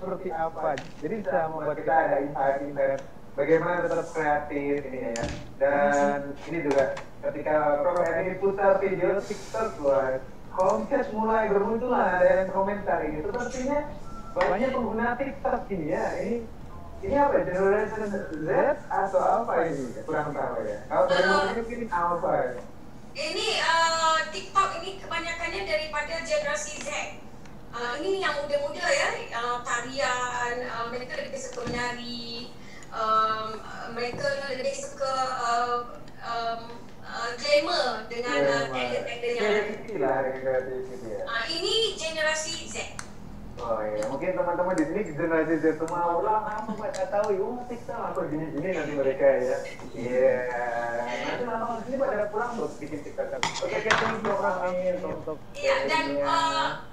seperti apa. Jadi bisa membuat kita ada insight-insight bagaimana tetap kreatif ini ya. Dan ini juga ketika Prof ini putar video TikTok wah, kontes mulai bermunculan ada yang komentar ini. Sepertinya banyak pengguna TikTok ini ya. Ini ini apa ya? Generation Z atau apa ini? Kurang tahu ya. Kalau dari ini mungkin apa ya? Ini uh, TikTok ini kebanyakannya daripada generasi Z. Uh, ini yang muda-muda ya, uh, tarian, uh, mereka lebih suka menari, um, mereka lebih suka uh, um, uh, glamour dengan uh, tanda-tandanya. Lah, ya. Uh, ini generasi Z. Oh iya, mungkin teman-teman di sini generasi Z semua ulang apa nggak tahu ya, oh TikTok apa gini-gini nanti mereka ya. Iya, nanti lama sini pada pulang tuh bikin TikTok. Oke, kita program ini untuk Iya, dan uh,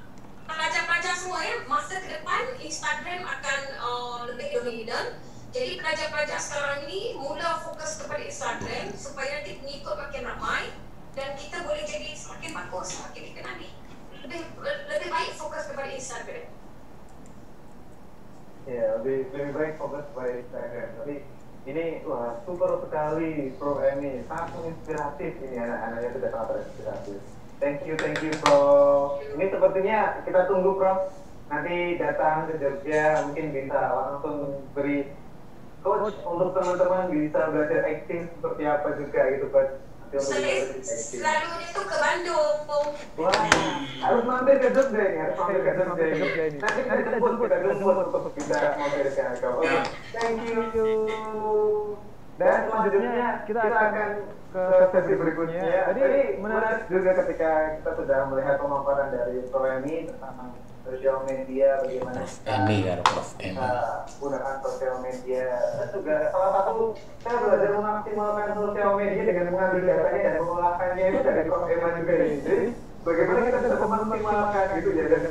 pelajar-pelajar semua ya, masa ke depan Instagram akan uh, lebih dominan. Jadi pelajar-pelajar sekarang ini mula fokus kepada Instagram supaya nanti pengikut makin ramai dan kita boleh jadi semakin bagus, semakin dikenali. Lebih lebih baik fokus kepada Instagram. Ya, lebih lebih baik fokus pada Instagram. Tapi ini wah super sekali Pro Emi, sangat menginspiratif ini anak-anaknya sudah sangat terinspiratif. Thank you, thank you Bro. Ini sepertinya kita tunggu Prof. Nanti datang ke Jogja mungkin bisa langsung beri coach untuk teman-teman bisa belajar acting seperti apa juga gitu Saya acting. selalu itu ke Bandung. Wah, harus mampir ke Jogja ini, harus mampir ke Jogja ini. Jogja. Nanti kita jemput, kita jemput untuk bisa mampir ke Akau. Oke, thank you. Dan selanjutnya kita akan ke sesi berikutnya. Tadi menarik juga ketika kita sudah melihat pemaparan dari Proemi tentang sosial media, bagaimana. Emi kan, Prof. Emi. kita gunakan sosial media. Dan juga salah satu saya belajar memaksimalkan sosial media dengan mengambil datanya dan mengolahkannya itu dari Prof. Eman juga ini. Jadi bagaimana kita bisa memaksimalkan gitu ya dan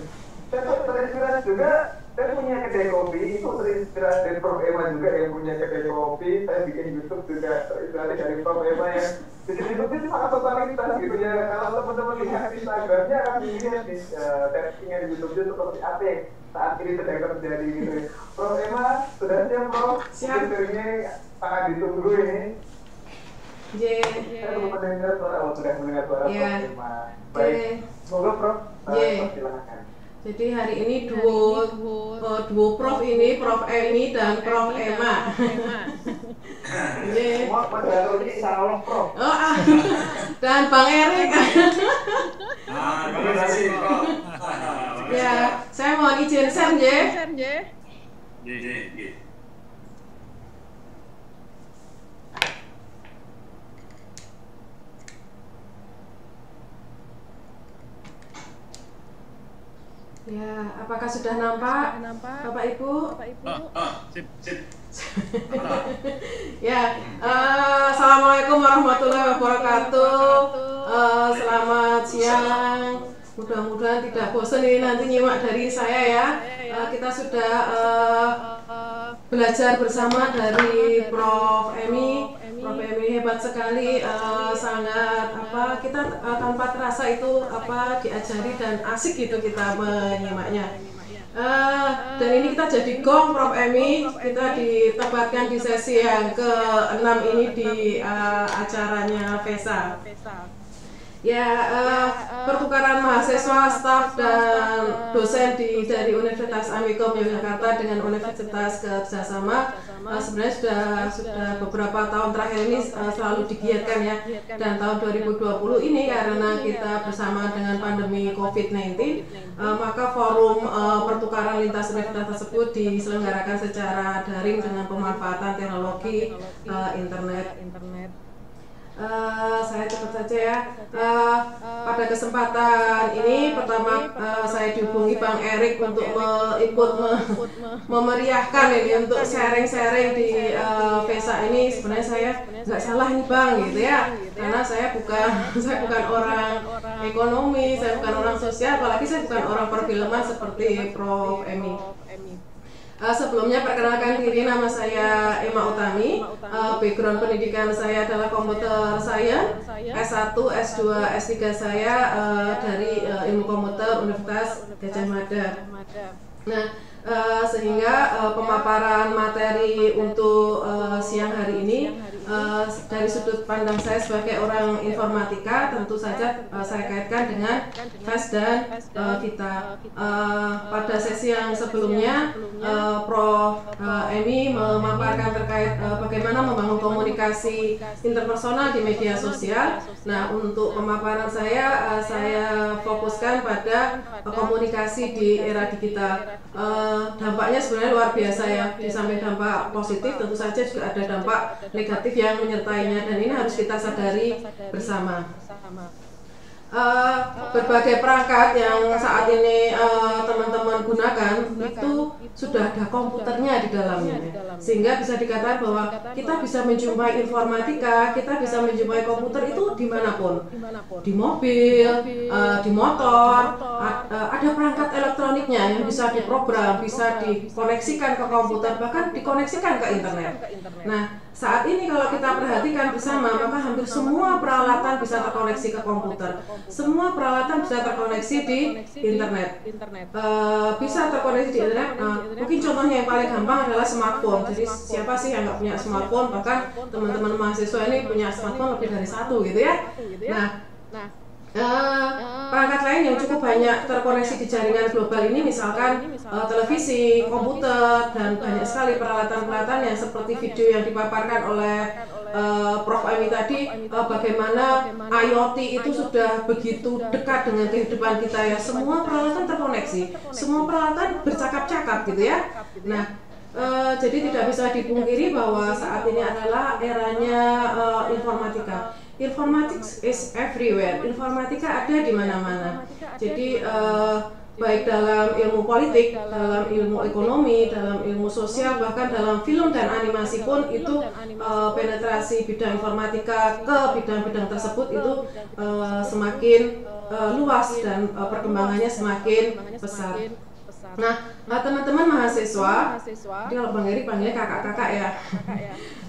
saya terinspirasi juga saya punya kedai kopi itu terinspirasi dari Prof. Eman juga yang punya kedai kopi saya bikin YouTube juga terinspirasi dari Prof. Eman yang YouTube itu sangat totalitas gitu ya kalau teman-teman lihat Instagramnya akan dilihat di uh, testingnya di YouTube itu seperti apa saat ini sedang terjadi gitu ya. Prof. Emma sudah siap Prof? Siap. Interviewnya sangat ditunggu ini J. saya belum mendengar suara oh, sudah mendengar suara Iya. Prof. Emma baik semoga Prof. Uh, silakan Jadi hari ini duo eh, duo Prof ini Prof Emi dan Prof Emma. J. semua pada ini insya Allah Prof. Oh, ah. dan Bang Erik. Ah, terima kasih, Prof. ya, saya mohon izin share J. Ye, ye, Ya, apakah sudah nampak? Bapak Ibu? Ah, ah, sip, sip. Ya, eh, assalamualaikum warahmatullahi wabarakatuh. Eh, selamat siang. Mudah-mudahan tidak bosan ini nanti nyimak dari saya ya. Eh, kita sudah eh, belajar bersama dari Prof. Emi. Emi hebat sekali, eh, sangat apa kita eh, tanpa terasa itu apa diajari dan asik gitu kita menyimaknya. Eh, dan ini kita jadi gong Prof. Emi kita ditempatkan di sesi yang ke-6 ini di eh, acaranya VESA ya eh, pertukaran mahasiswa, staf dan dosen di dari Universitas Amikom Yogyakarta dengan Universitas Kerjasama. Eh, sebenarnya sudah sudah beberapa tahun terakhir ini eh, selalu digiatkan ya. Dan tahun 2020 ini karena kita bersama dengan pandemi COVID-19 eh, maka forum eh, pertukaran lintas universitas tersebut diselenggarakan secara daring dengan pemanfaatan teknologi eh, internet Eh, saya cepat saja ya. Eh, pada kesempatan ini pertama eh, saya dihubungi Bang Erik untuk me- ikut me- memeriahkan ini untuk sharing-sharing di VESA ini. Sebenarnya saya nggak salah nih Bang gitu ya, karena saya bukan saya bukan orang ekonomi, saya bukan orang sosial, apalagi saya bukan orang perfilman seperti Prof. Emi. Uh, sebelumnya perkenalkan diri nama saya Emma Utami. Uh, background pendidikan saya adalah komputer science. S1, S2, S3 saya uh, dari uh, ilmu komputer Universitas Gajah Mada. Nah, uh, sehingga uh, pemaparan materi untuk uh, siang hari ini uh, dari sudut pandang saya sebagai orang informatika tentu saja uh, saya kaitkan dengan FAS dan uh, kita uh, pada sesi yang sebelumnya uh, Prof uh, memaparkan terkait uh, bagaimana membangun komunikasi interpersonal di media sosial. Nah untuk pemaparan saya uh, saya fokuskan pada uh, komunikasi di era digital. Uh, dampaknya sebenarnya luar biasa ya. Di samping dampak positif tentu saja juga ada dampak negatif yang menyertainya dan ini harus kita sadari bersama. Uh, berbagai perangkat yang saat ini teman-teman uh, gunakan itu sudah ada komputernya di dalamnya. Sehingga bisa dikatakan bahwa kita bisa menjumpai informatika kita bisa menjumpai komputer itu di mana pun. Di mobil uh, di motor uh, ada perangkat elektroniknya yang bisa diprogram bisa dikoneksikan ke komputer bahkan dikoneksikan ke internet. nah saat ini kalau kita perhatikan bersama maka hampir semua peralatan bisa terkoneksi ke komputer semua peralatan bisa terkoneksi di internet. uh, bisa terkoneksi di internet. Uh, mungkin contohnya yang paling gampang adalah smartphone. Jadi siapa sih yang nggak punya smartphone. bahkan teman-teman mahasiswa ini punya smartphone lebih dari satu gitu ya. Nah Perangkat lain yang cukup banyak terkoneksi di jaringan global ini misalkan uh, televisi, komputer, dan banyak sekali peralatan-peralatan yang seperti video yang dipaparkan oleh uh, Prof. Ami tadi uh, bagaimana IoT itu sudah begitu dekat dengan kehidupan kita ya semua peralatan terkoneksi, semua peralatan bercakap-cakap gitu ya. Nah Uh, jadi tidak bisa dipungkiri bahwa saat ini adalah eranya uh, informatika. Informatics is everywhere. Informatika ada di mana-mana. Jadi uh, baik dalam ilmu politik, dalam ilmu ekonomi, dalam ilmu sosial, bahkan dalam film dan animasi pun itu uh, penetrasi bidang informatika ke bidang-bidang tersebut itu uh, semakin uh, luas dan uh, perkembangannya semakin besar. Nah, teman-teman mahasiswa, jadi kalau Bang Eri panggilnya kakak-kakak ya.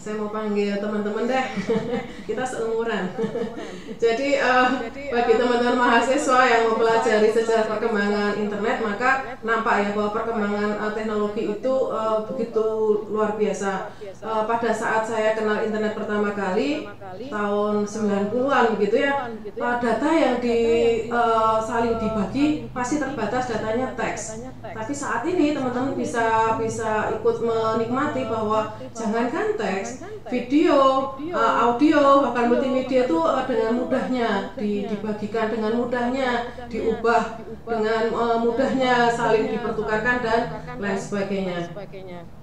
Saya mau panggil teman-teman deh. Kita seumuran. Jadi uh, bagi teman-teman mahasiswa yang mempelajari sejarah perkembangan internet maka nampak ya bahwa perkembangan uh, teknologi itu uh, begitu luar biasa. Uh, pada saat saya kenal internet pertama kali tahun 90-an begitu ya uh, data yang di uh, saling dibagi pasti terbatas datanya teks. Tapi saat ini teman-teman bisa bisa ikut menikmati bahwa jangankan teks video, uh, audio, bahkan multimedia itu uh, dengan mudahnya dibagikan dengan mudahnya diubah dengan uh, mudahnya saling dipertukarkan dan lain sebagainya.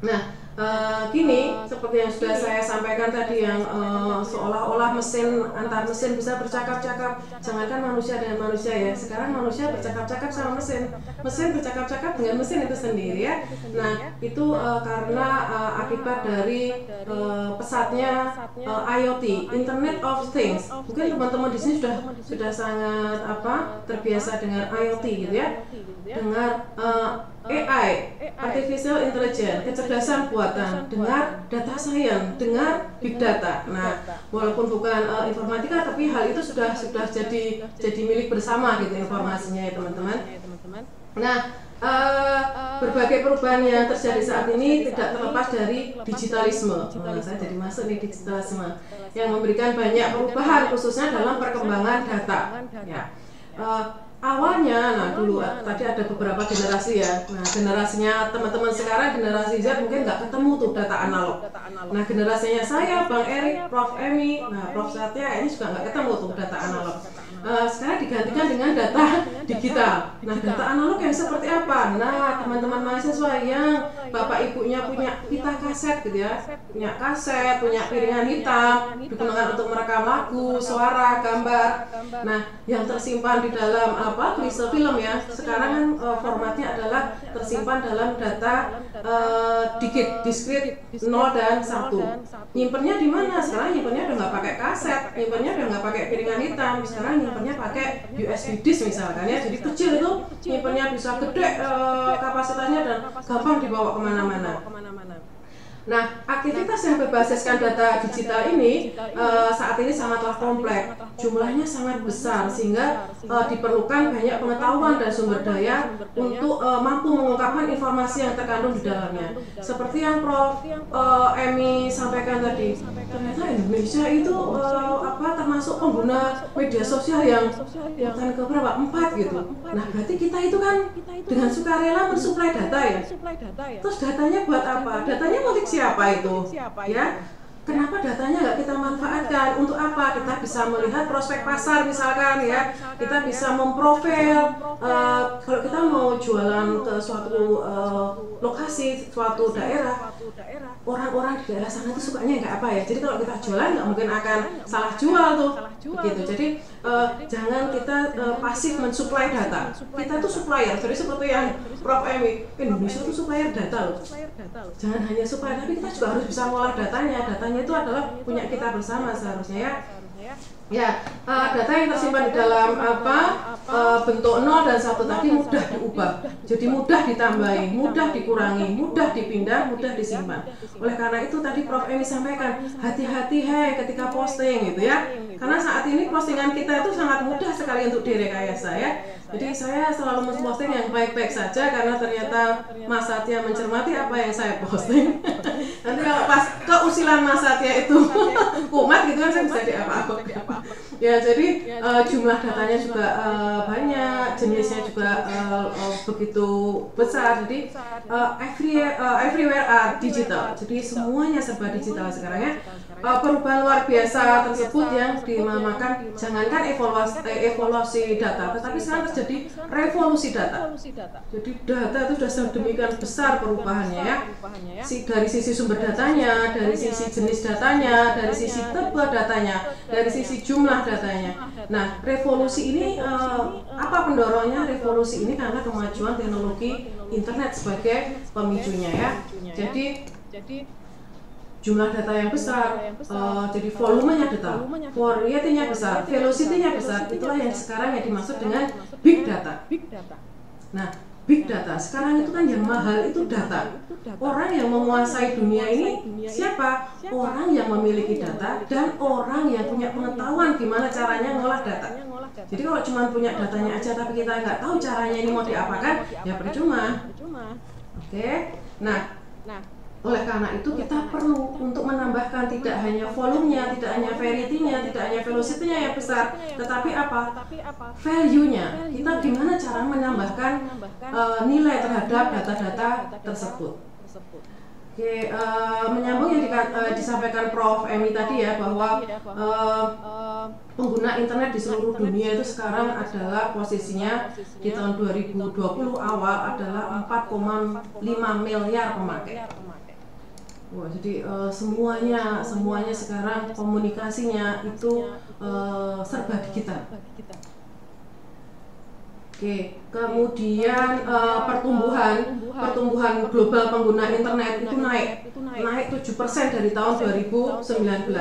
Nah, Uh, gini, seperti yang sudah saya sampaikan tadi yang uh, seolah-olah mesin antar mesin bisa bercakap-cakap, jangankan manusia dengan manusia ya. Sekarang manusia bercakap-cakap sama mesin, mesin bercakap-cakap dengan mesin itu sendiri ya. Nah itu uh, karena uh, akibat dari uh, pesatnya uh, IoT, Internet of Things. Mungkin teman-teman di sini sudah sudah sangat apa terbiasa dengan IoT gitu ya, dengan uh, AI, artificial intelligence, kecerdasan buatan, dengar data science, dengar big data. Nah, walaupun bukan uh, informatika, tapi hal itu sudah sudah jadi jadi milik bersama gitu informasinya ya teman-teman. Nah, uh, berbagai perubahan yang terjadi saat ini tidak terlepas dari digitalisme. Nah, saya jadi masuk nih digitalisme yang memberikan banyak perubahan khususnya dalam perkembangan data. Ya. Uh, awalnya nah dulu tadi ada beberapa generasi ya. Nah generasinya teman-teman sekarang generasi Z mungkin nggak ketemu tuh data analog. Nah generasinya saya Bang Erik Prof Emi nah Prof Satya ini juga nggak ketemu tuh data analog uh, sekarang digantikan dengan data digital. Nah data analog yang seperti apa? Nah teman-teman mahasiswa yang bapak ibunya punya pita kaset gitu ya punya kaset punya piringan hitam digunakan untuk merekam lagu suara gambar. Nah yang tersimpan di dalam apa? Klise film ya. Sekarang kan uh, formatnya adalah tersimpan dalam data uh, digit discrete 0 dan 1 nyimpennya di mana? Sekarang nyimpennya udah nggak pakai kaset nyimpennya udah nggak pakai piringan hitam. Sekarang nyimpennya pakai USB disk misalkan ya jadi kecil itu nyimpennya bisa gede uh, kapasitasnya dan gampang dibawa ke mana-mana Nah, aktivitas yang berbasiskan data digital ini uh, saat ini sangatlah kompleks, jumlahnya sangat besar sehingga uh, diperlukan banyak pengetahuan dan sumber daya untuk uh, mampu mengungkapkan informasi yang terkandung di dalamnya. Seperti yang Prof uh, Emi sampaikan tadi, ternyata Indonesia itu uh, apa termasuk pengguna media sosial yang urutan ke berapa empat gitu. Nah, berarti kita itu kan dengan sukarela mensuplai data ya. Terus datanya buat apa? Datanya mau siapa itu ya Kenapa datanya nggak kita manfaatkan? Untuk apa? Kita bisa melihat prospek pasar misalkan ya. Kita bisa memprofil uh, kalau kita mau jualan ke suatu uh, lokasi, suatu daerah, orang-orang di daerah sana itu sukanya nggak apa ya. Jadi kalau kita jualan nggak mungkin akan salah jual tuh, gitu. Jadi uh, jangan kita uh, pasif mensuplai data. Kita tuh supplier. Jadi seperti yang Prof Emi, Indonesia tuh supplier data loh. Jangan hanya supplier, tapi kita juga harus bisa ngolah datanya. Datanya itu adalah punya kita bersama seharusnya ya. Ya, uh, data yang tersimpan di dalam apa uh, bentuk 0 dan satu tadi mudah diubah, jadi mudah ditambahi, mudah dikurangi, mudah dipindah, mudah disimpan. Oleh karena itu tadi Prof Emi sampaikan hati-hati hei ketika posting gitu ya, karena saat ini postingan kita itu sangat mudah sekali untuk direkayasa ya. Jadi saya selalu memposting yang baik-baik saja karena ternyata Mas Satya mencermati apa yang saya posting. Nanti kalau pas keusilan Mas Satya itu kumat gitu kan saya bisa diapa-apa ya jadi uh, jumlah datanya juga uh, banyak jenisnya juga uh, uh, begitu besar. Jadi uh, everywhere uh, everywhere are digital. jadi semuanya serba digital sekarang ya. Uh, perubahan luar biasa tersebut yang dinamakan jangankan evaluasi eh, evaluasi data tetapi sekarang terjadi revolusi data. jadi data itu sudah sedemikian besar perubahannya ya. si dari sisi sumber datanya dari sisi jenis datanya dari sisi tipe datanya dari sisi jumlah datanya. Nah, revolusi ini uh, apa pendorongnya? Revolusi ini karena kemajuan teknologi internet sebagai pemicunya ya. Jadi jadi jumlah data yang besar, uh, jadi volumenya data, variety-nya besar, velocity-nya besar, itulah yang sekarang yang dimaksud dengan big data. Nah, big data. Sekarang itu kan yang mahal itu data. Orang yang menguasai dunia ini siapa? Orang yang memiliki data dan orang yang punya pengetahuan gimana caranya ngolah data. Jadi kalau cuma punya datanya aja tapi kita nggak tahu caranya ini mau diapakan, ya percuma. Oke. Nah, oleh karena itu kita perlu untuk menambahkan tidak hanya volumenya, tidak hanya variety-nya, tidak hanya velocity-nya yang besar, tetapi apa? Value-nya. Kita gimana cara menambahkan uh, nilai terhadap data-data tersebut. Oke, uh, menyambung yang di, uh, disampaikan Prof. Emi tadi ya bahwa uh, pengguna internet di seluruh dunia itu sekarang adalah posisinya di tahun 2020 awal adalah 4,5 miliar pemakai. Wah, jadi uh, semuanya semuanya sekarang komunikasinya itu uh, serba digital. Oke, kemudian uh, pertumbuhan pertumbuhan global pengguna internet itu naik naik 7% dari tahun 2019.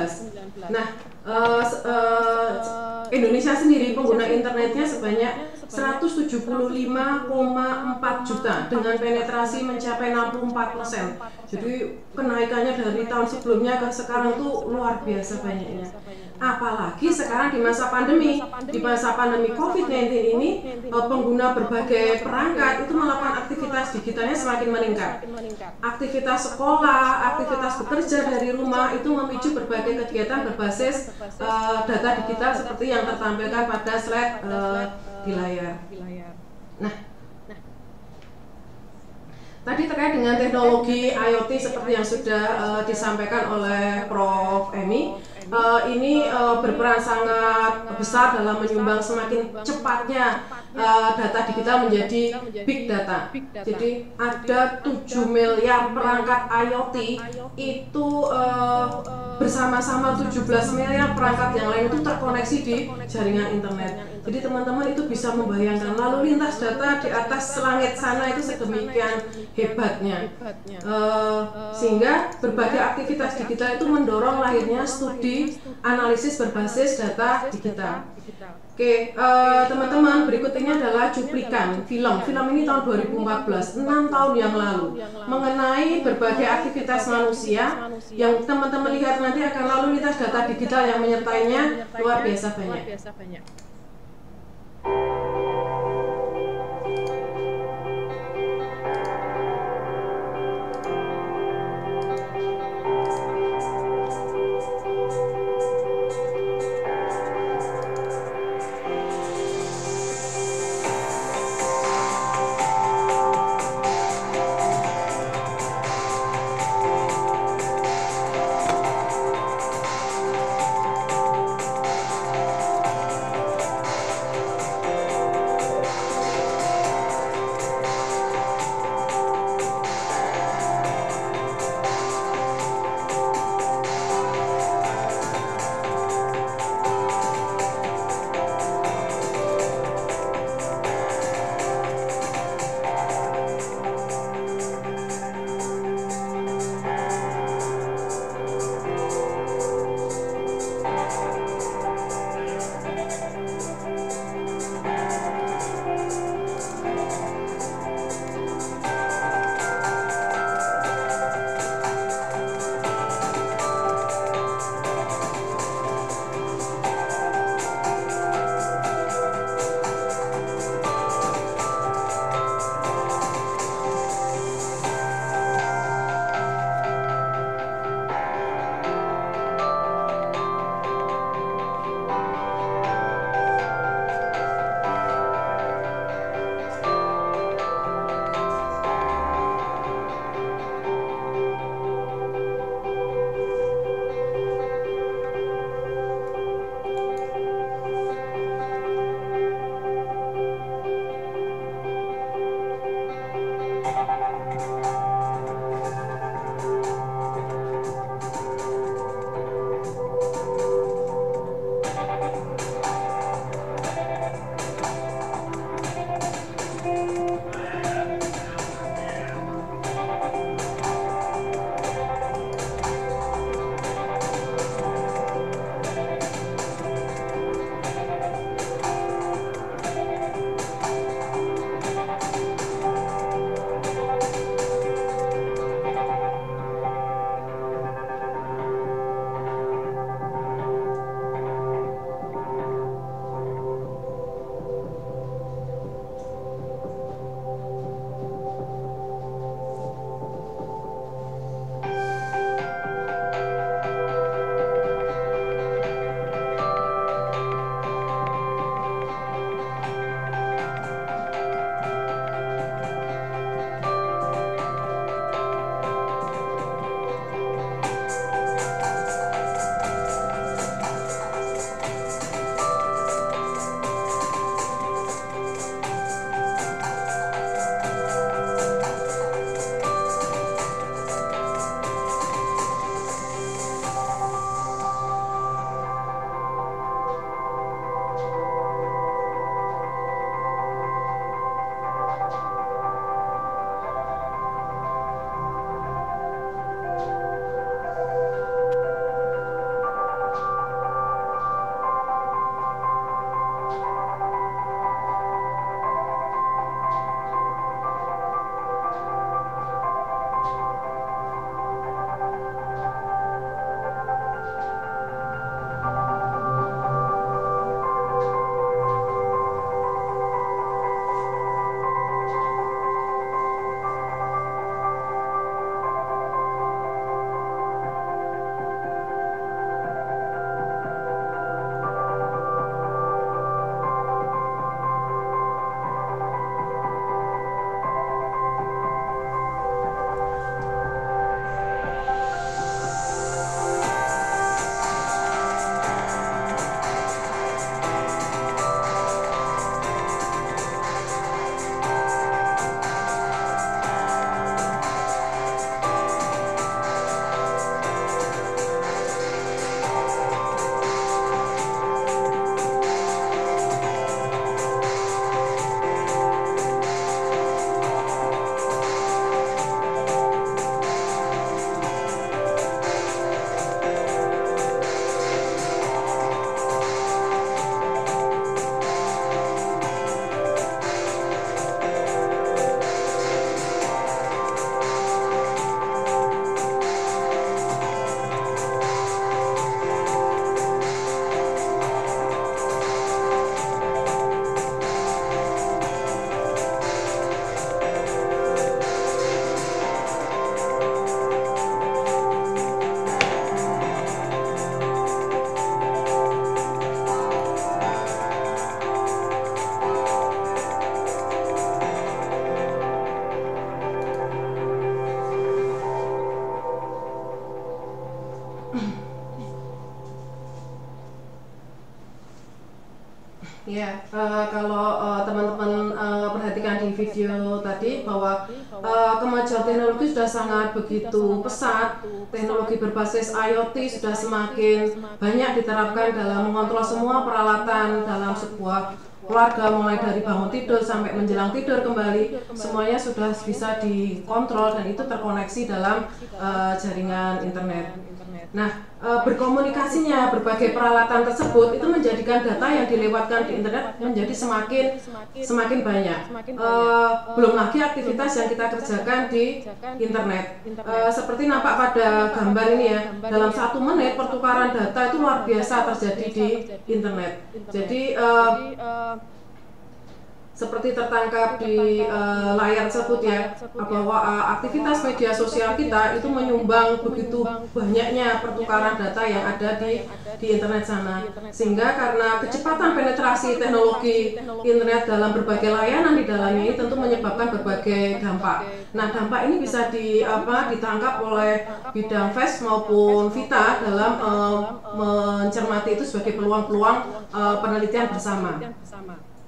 Nah, uh, uh, Indonesia sendiri pengguna internetnya sebanyak 175,4 juta dengan penetrasi mencapai 64 persen. Jadi kenaikannya dari tahun sebelumnya ke sekarang itu luar biasa banyaknya. Apalagi sekarang di masa pandemi, di masa pandemi COVID-19 ini eh, pengguna berbagai perangkat itu melakukan aktivitas digitalnya semakin meningkat. Aktivitas sekolah, aktivitas bekerja dari rumah itu memicu berbagai kegiatan berbasis uh, data digital seperti yang tertampilkan pada slide uh, di layar. Nah, tadi terkait dengan teknologi IoT seperti yang sudah uh, disampaikan oleh Prof. Emi, uh, ini uh, berperan sangat besar dalam menyumbang semakin cepatnya uh, data digital menjadi big data. Jadi ada 7 miliar perangkat IoT itu uh, bersama-sama 17 miliar perangkat yang lain itu terkoneksi di jaringan internet. Jadi teman-teman itu bisa membayangkan lalu lintas data di atas langit sana itu sedemikian hebatnya, uh, sehingga berbagai aktivitas digital itu mendorong lahirnya studi analisis berbasis data digital. Oke, eh, teman-teman, berikut ini adalah cuplikan film. Film ini tahun 2014, 6 tahun yang lalu, mengenai berbagai aktivitas manusia yang teman-teman lihat nanti akan lalu lintas data digital yang menyertainya luar biasa banyak. IoT sudah semakin banyak diterapkan dalam mengontrol semua peralatan dalam sebuah keluarga mulai dari bangun tidur sampai menjelang tidur kembali semuanya sudah bisa dikontrol dan itu terkoneksi dalam uh, jaringan internet. Nah, berkomunikasinya berbagai peralatan tersebut itu menjadikan data yang dilewatkan di internet menjadi semakin semakin banyak. E, belum lagi aktivitas yang kita kerjakan di internet. E, seperti nampak pada gambar ini ya, dalam satu menit pertukaran data itu luar biasa terjadi di internet. Jadi e, seperti tertangkap di uh, layar tersebut ya bahwa uh, aktivitas media sosial kita itu menyumbang begitu banyaknya pertukaran data yang ada di di internet sana sehingga karena kecepatan penetrasi teknologi internet dalam berbagai layanan di dalamnya ini tentu menyebabkan berbagai dampak. Nah dampak ini bisa di apa ditangkap oleh bidang FES maupun VITA dalam uh, mencermati itu sebagai peluang-peluang uh, penelitian bersama.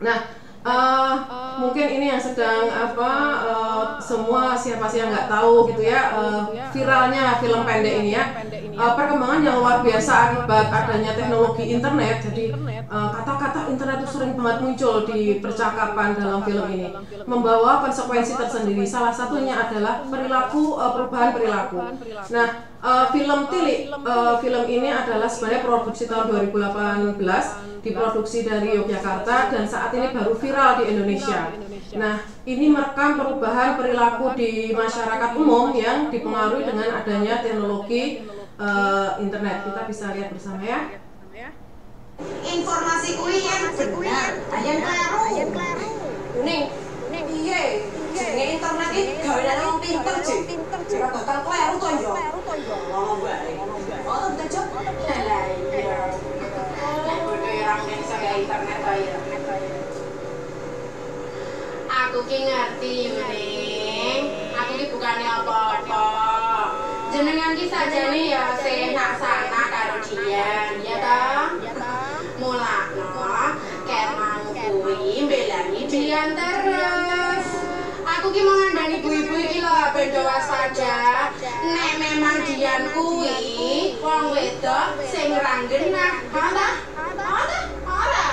Nah Uh, mungkin ini yang sedang apa uh, semua siapa sih yang nggak tahu gitu ya uh, viralnya film pendek ini ya. Uh, perkembangan yang luar biasa akibat adanya teknologi internet. Jadi kata-kata uh, internet itu sering banget muncul di percakapan dalam film ini. Membawa konsekuensi tersendiri. Salah satunya adalah perilaku uh, perubahan perilaku. Nah uh, film Tilik uh, film ini adalah sebenarnya produksi tahun 2018 diproduksi dari Yogyakarta dan saat ini baru viral di Indonesia. Nah, ini merekam perubahan perilaku di masyarakat umum yang dipengaruhi dengan adanya teknologi uh, internet. Kita bisa lihat bersama ya. Informasi kuwi yang benar, ayen kleru. Kuning. Iya, jenenge internet iki gaweane wong pinter. Ora bakal kleru to, yo. Ngono bae. Oh, udah cok. Lah iya. internet Aku ki ngerti. Aku ki bukannya apa-apa. Jenengan ki sajane ya senak sana karo dia, ya ta? Mulakno, kemang kuwi mbelani Dian terus. Aku ki mengandani ibu-ibu iki lho beda waspada. Nek memang Dian kuwi wong wedok sing ranggenah, ha Ada? Ora.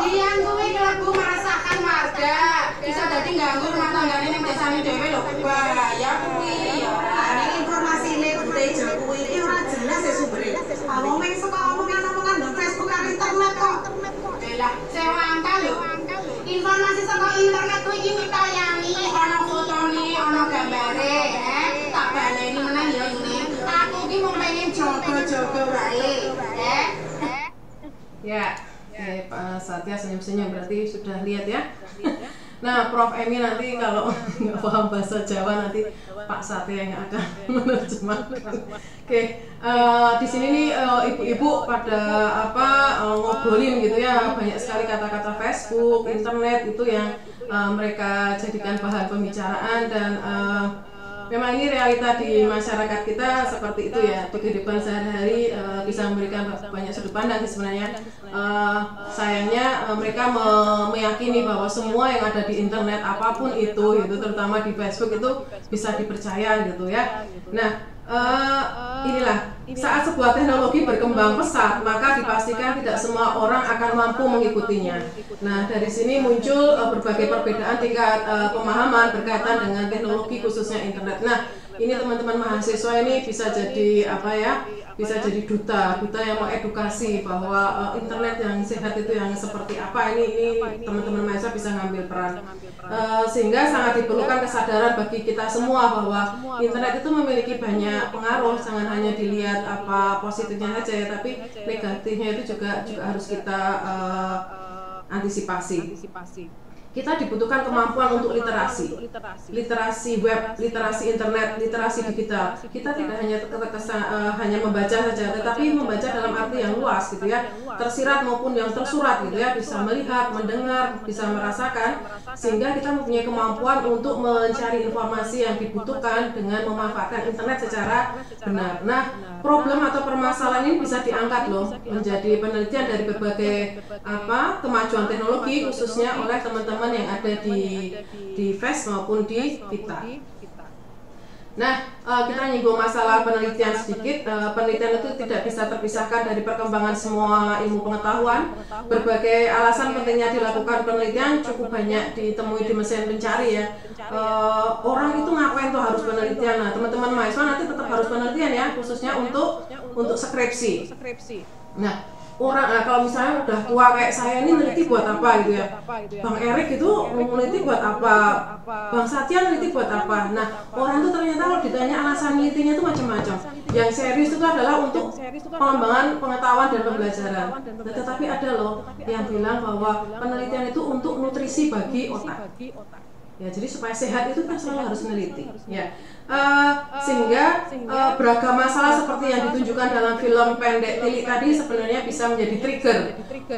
Dian kuwi kelebu meresahkan warga. Bisa dadi ganggu rumah tanggane ning desane dhewe lho. Bahaya kuwi ya. Ning informasine Tejo kuwi iki ora jelas ya sumbere. Awong meng saka omongan-omongan di Facebook karo internet kok. Lah, sewa angka lho. Informasi saka internet kuwi iki mitayani ana fotone, ana gambare, eh. Tak baleni meneh ya ini. Aku mau pengen jogo-jogo wae, eh. Ya, ya Pak Satya senyum-senyum berarti sudah lihat ya. Nah, Prof. Emi nanti kalau nggak paham bahasa Jawa nanti Pak Satya yang akan menerjemahkan. Oke, uh, di sini nih uh, ibu-ibu pada apa uh, ngobrolin gitu ya banyak sekali kata-kata Facebook, internet itu yang uh, mereka jadikan bahan pembicaraan dan uh, memang ini realita di masyarakat kita seperti itu ya untuk kehidupan sehari-hari uh, bisa memberikan banyak sudut pandang sebenarnya. Uh, sayangnya uh, mereka me meyakini bahwa semua yang ada di internet apa pun itu itu terutama di Facebook itu bisa dipercaya gitu ya. Nah uh, inilah. Saat sebuah teknologi berkembang pesat maka dipastikan tidak semua orang akan mampu mengikutinya. Nah dari sini muncul uh, berbagai perbedaan tingkat uh, pemahaman berkaitan dengan teknologi khususnya internet. Nah ini teman-teman mahasiswa ini bisa jadi apa ya bisa jadi duta, duta yang mengedukasi bahwa uh, internet yang sehat itu yang seperti apa ini ini teman-teman mahasiswa bisa ngambil peran. uh, sehingga sangat diperlukan kesadaran bagi kita semua bahwa internet itu memiliki banyak pengaruh jangan hanya dilihat apa positifnya saja ya tapi negatifnya itu juga juga harus kita uh, antisipasi. Kita dibutuhkan kemampuan untuk literasi, literasi. Web, literasi internet, literasi digital. Kita tidak hanya terkesan uh, hanya membaca saja, tetapi membaca dalam arti yang luas gitu ya, tersirat maupun yang tersurat gitu ya, bisa melihat, mendengar, bisa merasakan, sehingga kita mempunyai kemampuan untuk mencari informasi yang dibutuhkan dengan memanfaatkan internet secara benar. Nah, problem atau permasalahan ini bisa diangkat loh menjadi penelitian dari berbagai apa kemajuan teknologi khususnya oleh teman-teman yang ada di di FES maupun di kita. Nah, uh, kita nyinggung masalah penelitian sedikit. Uh, penelitian itu tidak bisa terpisahkan dari perkembangan semua ilmu pengetahuan. Berbagai alasan pentingnya dilakukan penelitian cukup banyak ditemui di mesin pencari ya. Uh, orang itu ngapain tuh harus penelitian? Nah, teman-teman mahasiswa nanti tetap harus penelitian ya, khususnya untuk untuk skripsi. Nah, orang nah kalau misalnya udah tua kayak saya ini neliti buat apa gitu ya? Bang Erik itu meneliti buat apa? Bang Satya neliti buat apa? Nah orang itu ternyata kalau ditanya alasan nelitinya itu macam-macam. Yang serius itu adalah untuk pengembangan pengetahuan dan pembelajaran. Nah, tetapi ada loh yang bilang bahwa penelitian itu untuk nutrisi bagi otak. Ya jadi supaya sehat itu kan selalu harus meneliti. Ya uh, sehingga uh, beragam masalah seperti yang ditunjukkan dalam film pendek Tilik tadi sebenarnya bisa menjadi trigger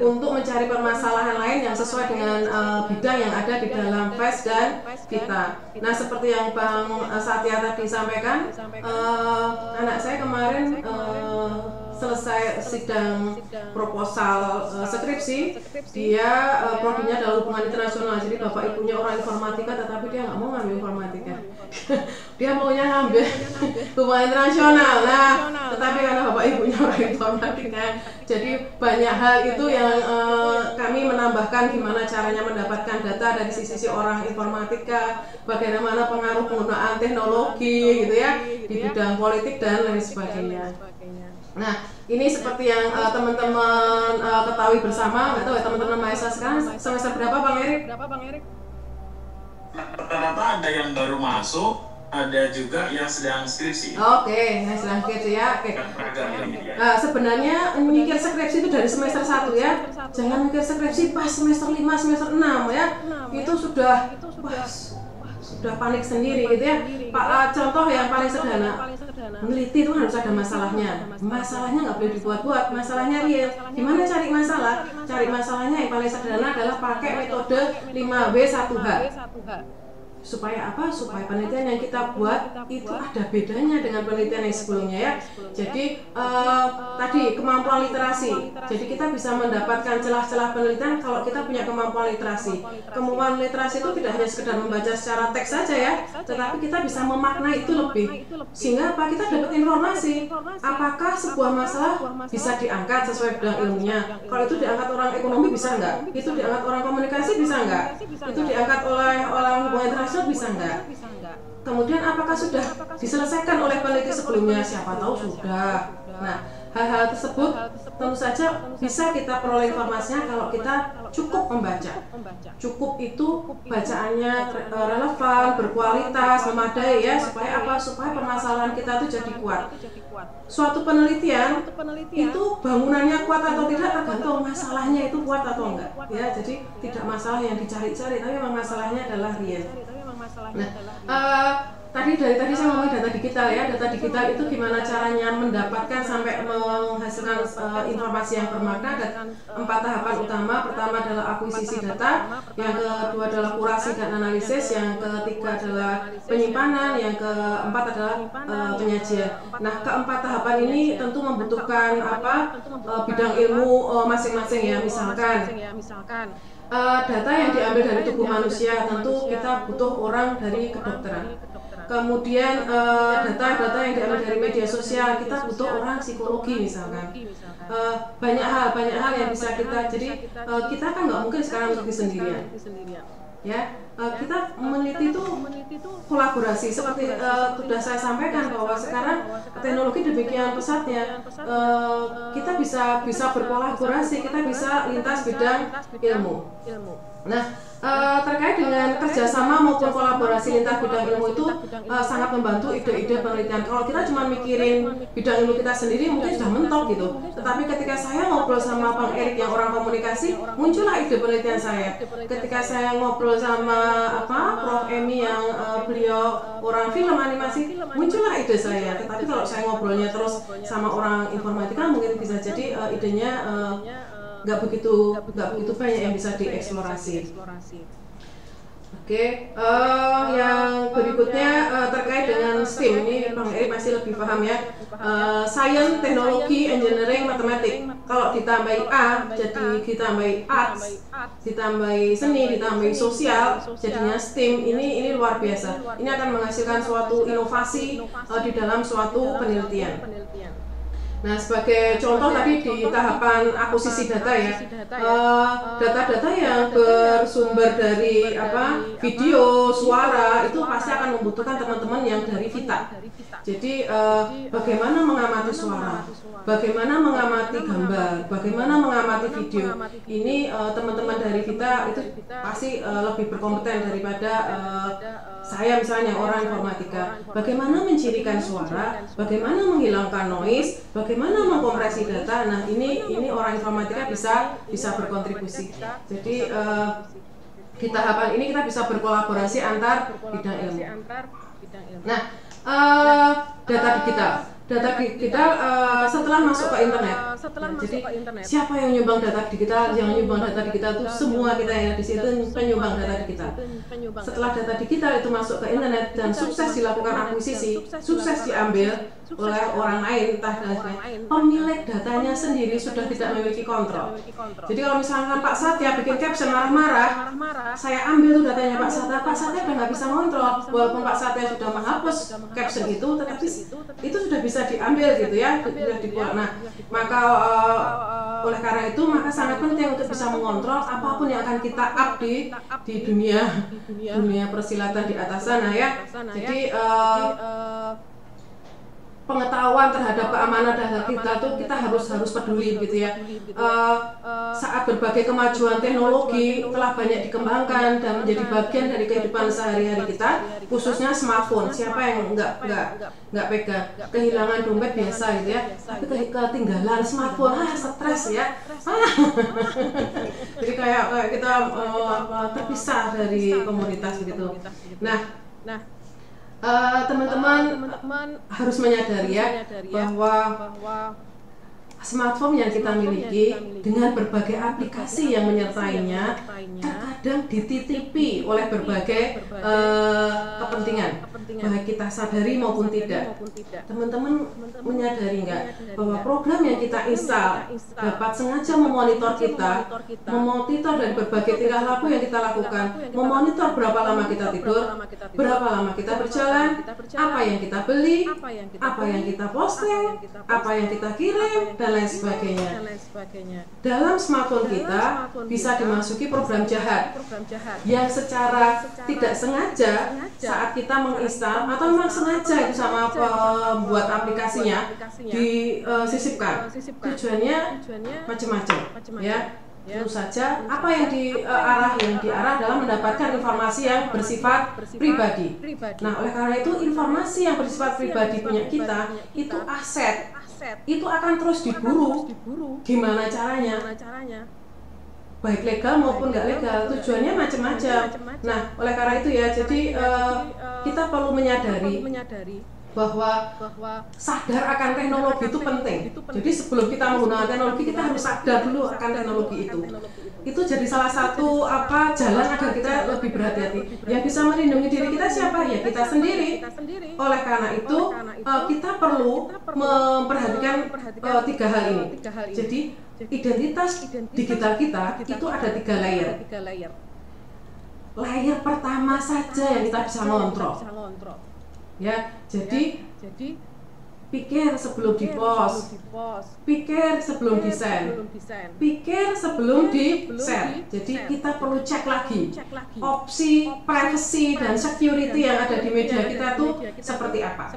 untuk mencari permasalahan lain yang sesuai dengan uh, bidang yang ada di dalam FES dan kita. nah seperti yang Bang Satya tadi sampaikan uh, anak saya kemarin uh, selesai sidang proposal uh, skripsi, dia uh, prodinya adalah hubungan internasional. Jadi bapak ibunya orang informatika, tetapi dia nggak mau ngambil informatika. dia maunya ngambil hubungan internasional. Nah, tetapi karena bapak ibunya orang informatika, jadi banyak hal itu yang uh, kami menambahkan gimana caranya mendapatkan data dari sisi orang informatika, bagaimana pengaruh penggunaan teknologi gitu ya di bidang politik dan lain sebagainya. Nah, ini seperti yang uh, teman-teman uh, ketahui bersama, nggak tahu ya teman-teman mahasiswa sekarang semester berapa Bang Erik? Berapa Bang Erik? Rata-rata ada yang baru masuk, ada juga yang sedang skripsi. Oke, okay, yang sedang skripsi ya. Oke. Okay. Uh, sebenarnya mikir skripsi itu dari semester 1 ya. Jangan mikir skripsi pas semester 5, semester 6 ya. Itu sudah pas sudah panik sendiri gitu ya. Pak uh, contoh yang paling sederhana meneliti itu harus ada masalahnya masalahnya nggak boleh dibuat-buat masalahnya real gimana cari masalah cari masalahnya yang paling sederhana adalah pakai metode 5W 1H supaya apa? Supaya penelitian yang kita buat itu ada bedanya dengan penelitian yang sebelumnya ya. Jadi uh, tadi kemampuan literasi. Jadi kita bisa mendapatkan celah-celah penelitian kalau kita punya kemampuan literasi. Kemampuan literasi itu tidak hanya sekedar membaca secara teks saja ya. Tetapi kita bisa memaknai itu lebih. Sehingga apa? Kita dapat informasi. Apakah sebuah masalah bisa diangkat sesuai bidang ilmunya? Kalau itu diangkat orang ekonomi bisa nggak? Itu diangkat orang komunikasi bisa nggak? Itu diangkat oleh orang hubungan internasional bisa enggak? Kemudian apakah sudah diselesaikan oleh peneliti sebelumnya? Siapa tahu sudah. Nah, hal-hal tersebut tentu saja bisa kita peroleh informasinya kalau kita cukup membaca. Cukup itu bacaannya eh, relevan, berkualitas, memadai ya supaya apa? Supaya permasalahan kita itu jadi kuat. Suatu penelitian itu bangunannya kuat atau tidak tergantung masalahnya itu kuat atau enggak. Ya, jadi tidak masalah yang dicari-cari, tapi memang masalahnya adalah real. Nah, uh, tadi dari tadi saya ngomong data digital ya. Data digital itu gimana caranya mendapatkan sampai menghasilkan uh, informasi yang bermakna? Dan empat tahapan utama. Pertama adalah akuisisi data. yang kedua adalah kurasi dan analisis. yang ketiga adalah penyimpanan. Yang keempat adalah uh, penyajian. nah keempat tahapan ini tentu membutuhkan apa? uh, bidang ilmu masing-masing uh, ya misalkan uh, data yang diambil dari tubuh manusia tentu kita butuh orang dari kedokteran. Kemudian data-data uh, yang diambil dari media sosial kita butuh orang psikologi misalkan. Uh, banyak hal banyak hal yang bisa kita jadi uh, kita kan nggak mungkin sekarang meneliti sendirian ya uh, kita meneliti itu kolaborasi. Seperti uh, sudah saya sampaikan bahwa sekarang teknologi demikian pesatnya uh, kita bisa bisa berkolaborasi kita bisa lintas bidang ilmu Nah, uh, terkait dengan kerjasama maupun kolaborasi lintas bidang ilmu itu uh, sangat membantu ide-ide penelitian. Kalau kita cuma mikirin bidang ilmu kita sendiri mungkin sudah mentok gitu. Tetapi ketika saya ngobrol sama Bang Erik yang orang komunikasi, muncullah ide penelitian saya. Ketika saya ngobrol sama apa Prof Emi yang uh, beliau orang film animasi, muncullah ide saya. Tetapi kalau saya ngobrolnya terus sama orang informatika mungkin bisa jadi idenya nggak begitu nggak begitu banyak yang bisa dieksplorasi. Oke, okay. uh, yang berikutnya uh, terkait dengan STEM ini Bang Eri masih lebih paham ya. Uh, science, teknologi, engineering, matematik. Kalau ditambahi A, jadi ditambahi arts, ditambahi seni, ditambahi sosial, jadinya STEM. Ini ini luar biasa. Ini akan menghasilkan suatu inovasi uh, di dalam suatu penelitian. Nah, sebagai contoh tadi di tahapan akuisisi data ya, eh, data-data yang bersumber dari apa video, suara itu pasti akan membutuhkan teman-teman yang dari Vita. Jadi uh, bagaimana mengamati suara, bagaimana mengamati gambar, bagaimana mengamati video. Ini teman-teman dari Vita itu pasti lebih berkompeten daripada saya misalnya orang informatika. Bagaimana mencirikan suara, bagaimana menghilangkan noise, bagaimana mengkompresi data. Nah ini ini orang informatika bisa bisa berkontribusi. Jadi uh, di tahapan ini kita bisa berkolaborasi antar bidang ilmu. Nah uh, data digital data digital uh, setelah masuk ke internet. Setelah ya, jadi internet. siapa yang nyumbang data digital? Yang nyumbang data digital itu semua kita yang di situ penyumbang data digital. Setelah data digital itu masuk ke internet dan sukses dilakukan akuisisi, sukses diambil oleh orang lain entah lain pemilik datanya sendiri sudah tidak memiliki kontrol. Jadi kalau misalkan Pak Satya bikin caption marah-marah, saya ambil tuh datanya Pak Satya, Pak Satya udah nggak bisa kontrol. Walaupun Pak Satya sudah menghapus caption itu, tetapi itu sudah bisa diambil gitu ya, sudah dibuat. Nah, maka uh, oleh karena itu maka sangat penting untuk bisa mengontrol apa pun yang akan kita up di di dunia dunia persilatan di atas sana ya. Jadi uh, pengetahuan terhadap keamanan data kita tuh kita harus harus peduli gitu ya. Uh, saat berbagai kemajuan teknologi telah banyak dikembangkan dan menjadi bagian dari kehidupan sehari-hari kita, khususnya smartphone. Siapa yang enggak enggak enggak pegang kehilangan dompet biasa gitu ya, tapi ketinggalan smartphone ah stres ya. Jadi kayak kita uh, terpisah dari komunitas gitu. Nah, nah Eh, teman-teman uh, harus menyadari ya, menyadari ya bahwa, bahwa smartphone yang kita miliki dengan berbagai aplikasi yang menyertainya terkadang dititipi oleh berbagai uh, kepentingan baik kita sadari maupun tidak. teman-teman menyadari nggak bahwa program yang kita install dapat sengaja memonitor kita memonitor dari berbagai tingkah laku yang kita lakukan memonitor berapa lama kita tidur berapa lama kita berjalan apa yang kita beli apa yang kita posting apa yang kita kirim dan dan lain sebagainya. Dalam smartphone kita bisa dimasuki program jahat. yang secara tidak sengaja saat kita menginstal atau memang sengaja itu sama pembuat aplikasinya disisipkan. Tujuannya macam-macam ya. Tentu saja apa yang diarah yang diarah adalah mendapatkan informasi yang bersifat pribadi. Nah, oleh karena itu informasi yang bersifat pribadi punya kita itu aset itu akan terus diburu. Gimana caranya? Baik legal maupun nggak legal, tujuannya macam-macam. Nah, oleh karena itu ya, jadi uh, kita perlu menyadari bahwa sadar akan teknologi itu penting. Jadi sebelum kita menggunakan teknologi kita harus sadar dulu akan teknologi itu. Itu jadi salah satu apa jalan agar kita lebih berhati-hati. Yang bisa melindungi diri kita siapa? Ya kita sendiri. Oleh karena itu uh, kita perlu memperhatikan uh, tiga hal ini. Jadi identitas digital kita itu ada tiga layer. Layer pertama saja yang kita bisa ngontrol ya jadi jadi pikir sebelum di post, pikir sebelum desain, pikir sebelum di share. Jadi kita perlu cek lagi opsi privacy dan security yang ada di media kita tuh seperti apa.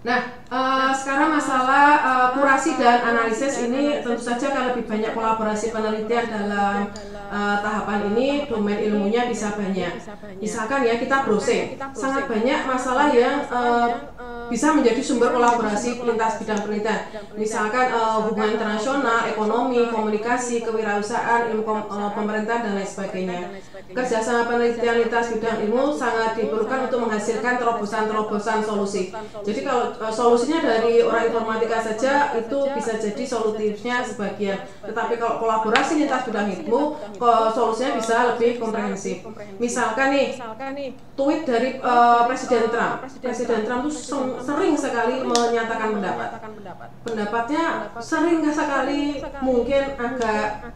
Nah, uh, sekarang masalah uh, kurasi dan analisis ini tentu saja akan lebih banyak kolaborasi penelitian dalam uh, tahapan ini domain ilmunya bisa banyak. Misalkan ya kita browsing, sangat banyak masalah yang uh, bisa menjadi sumber kolaborasi lintas bidang penelitian. Misalkan uh, hubungan internasional, ekonomi, komunikasi, kewirausahaan, ilmu uh, pemerintahan dan lain sebagainya. Kerjasama penelitian lintas bidang ilmu sangat diperlukan untuk menghasilkan terobosan-terobosan solusi. Jadi kalau solusinya dari orang informatika saja itu bisa jadi solutifnya sebagian. Tetapi kalau kolaborasi lintas bidang ilmu, solusinya bisa lebih komprehensif. Misalkan nih, tweet dari uh, Presiden Trump. Presiden Trump itu sering sekali menyatakan pendapat. Pendapatnya sering sekali mungkin agak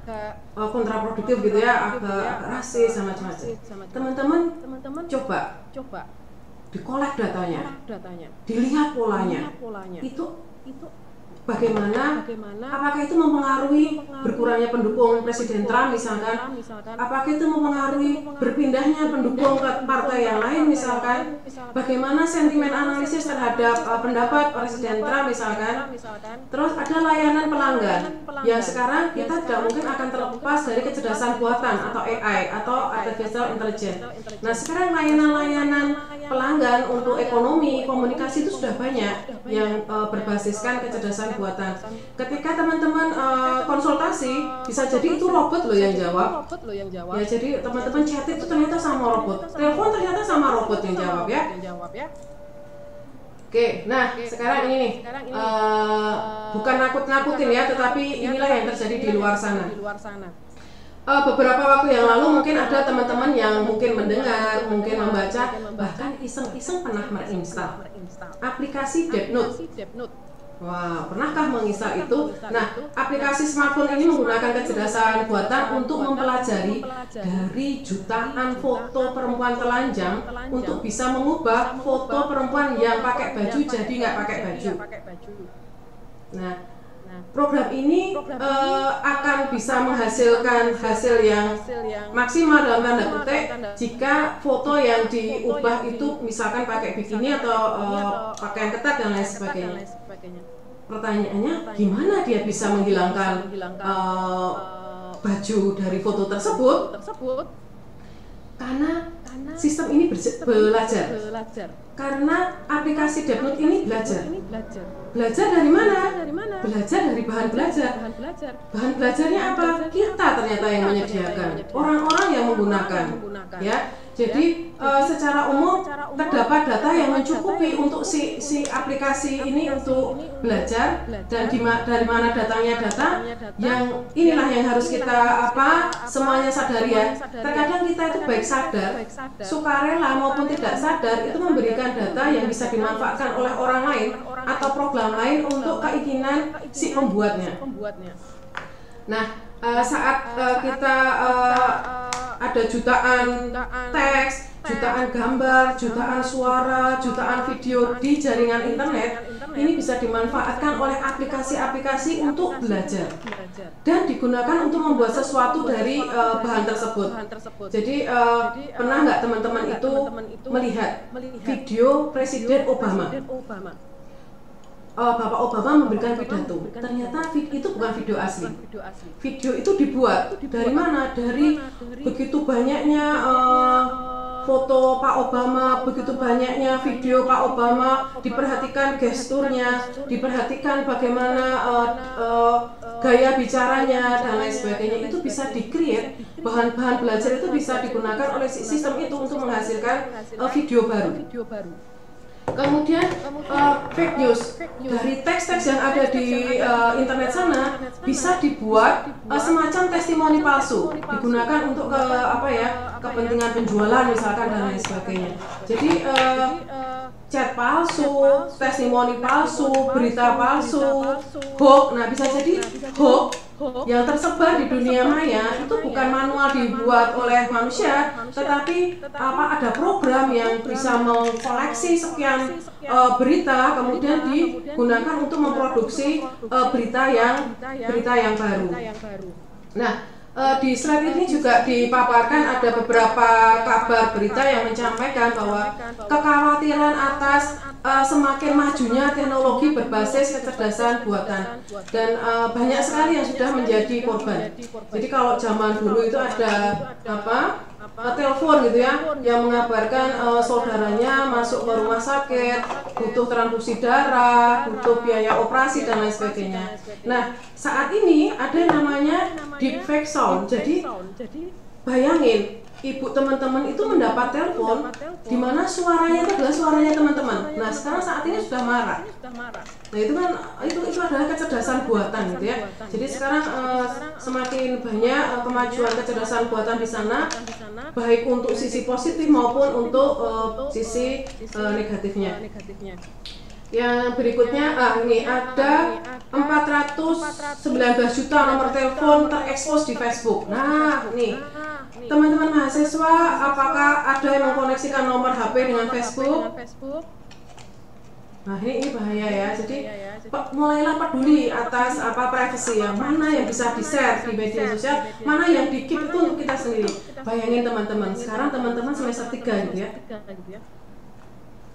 uh, kontraproduktif gitu ya, agak rasis sama macam-macam. Teman-teman coba coba dikolek datanya, datanya, dilihat polanya, polanya. itu itu bagaimana, bagaimana? Apakah itu mempengaruhi berkurangnya pendukung Presiden Trump misalkan, apakah itu mempengaruhi berpindahnya pendukung ke partai yang lain misalkan, bagaimana sentimen analisis terhadap uh, pendapat Presiden Trump misalkan, terus ada layanan pelanggan. Yang sekarang kita tidak mungkin akan terlepas dari kecerdasan buatan atau AI atau artificial intelligence. Nah sekarang layanan-layanan pelanggan untuk ekonomi komunikasi itu sudah banyak yang uh, berbasiskan kecerdasan buatan. Ketika teman-teman uh, konsultasi, bisa jadi itu robot loh yang jawab. Robot loh yang jawab. Ya jadi teman-teman chat itu ternyata sama robot. Telepon ternyata sama robot yang jawab ya. ya. Oke, nah Oke, sekarang ini nih, sekarang ini, uh, bukan nakut-nakutin ya, tetapi inilah yang terjadi di luar sana. Di luar sana. Uh, beberapa waktu yang lalu mungkin ada teman-teman yang mungkin mendengar, mungkin membaca, bahkan iseng-iseng pernah menginstal aplikasi Deep Wah, pernahkah menginstal itu? Nah, aplikasi smartphone ini menggunakan kecerdasan buatan untuk mempelajari dari jutaan foto perempuan telanjang untuk bisa mengubah foto perempuan yang pakai baju jadi nggak pakai baju. Nah, program ini uh, akan bisa menghasilkan hasil yang maksimal dalam tanda kutip jika foto yang diubah itu misalkan pakai bikini atau uh, pakaian ketat dan lain sebagainya. Pertanyaannya, gimana dia bisa menghilangkan uh, baju dari foto tersebut? Karena sistem ini belajar. Karena aplikasi DevNote ini belajar. Belajar. Dari mana? Belajar dari bahan belajar. Bahan belajarnya apa? Kita ternyata yang menyediakan. Orang-orang yang menggunakan. Ya, jadi uh, secara umum terdapat data yang mencukupi untuk si si aplikasi ini untuk belajar. dan di, dari mana datangnya data? Yang inilah yang harus kita apa? semuanya sadari ya. Terkadang kita itu baik sadar, sukarela maupun tidak sadar itu memberikan data yang bisa dimanfaatkan oleh orang lain atau program lain untuk keinginan si pembuatnya. Nah, uh, saat uh, kita uh, ada jutaan teks, jutaan gambar, jutaan suara, jutaan video di jaringan internet, ini bisa dimanfaatkan oleh aplikasi-aplikasi untuk belajar dan digunakan untuk membuat sesuatu dari uh, bahan tersebut. Jadi uh, pernah nggak teman-teman itu melihat video Presiden Obama? uh, Bapak Obama memberikan pidato. Ternyata itu bukan video asli. Video itu dibuat dari mana? Dari begitu banyaknya uh, foto Pak Obama, begitu banyaknya video Pak Obama, diperhatikan gesturnya, diperhatikan bagaimana uh, uh, gaya bicaranya dan lain sebagainya. Itu bisa di-create bahan-bahan belajar itu bisa digunakan oleh sistem itu untuk menghasilkan uh, video baru. Kemudian uh, fake news. dari teks-teks yang ada di uh, internet sana bisa dibuat uh, semacam testimoni palsu digunakan untuk ke apa ya kepentingan penjualan misalkan dan lain sebagainya. Jadi uh, chat palsu, testimoni palsu, berita palsu, hoax. Nah bisa jadi hoax yang tersebar di dunia maya itu bukan manual dibuat oleh manusia, tetapi apa ada program yang bisa mengkoleksi sekian uh, berita kemudian digunakan untuk memproduksi uh, berita yang berita yang baru. Nah, uh, di slide ini juga dipaparkan ada beberapa kabar berita yang menyampaikan bahwa kekhawatiran atas uh, semakin majunya teknologi berbasis kecerdasan buatan dan uh, banyak sekali yang sudah menjadi korban. Jadi kalau zaman dulu itu ada apa? Uh, telepon gitu ya yang mengabarkan uh, saudaranya masuk ke rumah sakit butuh transfusi darah butuh biaya operasi dan lain sebagainya. Nah saat ini ada yang namanya deepfake sound. Jadi bayangin ibu teman-teman itu mendapat telepon di mana suaranya itu adalah suaranya teman-teman. Nah sekarang saat ini sudah marah. Nah itu kan itu itu adalah kecerdasan buatan gitu ya. Jadi sekarang uh, semakin banyak uh, kemajuan kecerdasan buatan di sana, baik untuk sisi positif maupun untuk uh, sisi uh, negatifnya. Yang berikutnya, ah ini ada 419 juta nomor telepon terekspos di Facebook. Nah, nih teman-teman mahasiswa, apakah ada yang mengkoneksikan nomor HP dengan Facebook? Nah ini, ini bahaya ya, jadi mulailah peduli atas apa privacy yang mana yang bisa di share di media sosial, mana yang di keep itu untuk kita sendiri. Bayangin teman-teman, sekarang teman-teman semester 3 gitu ya,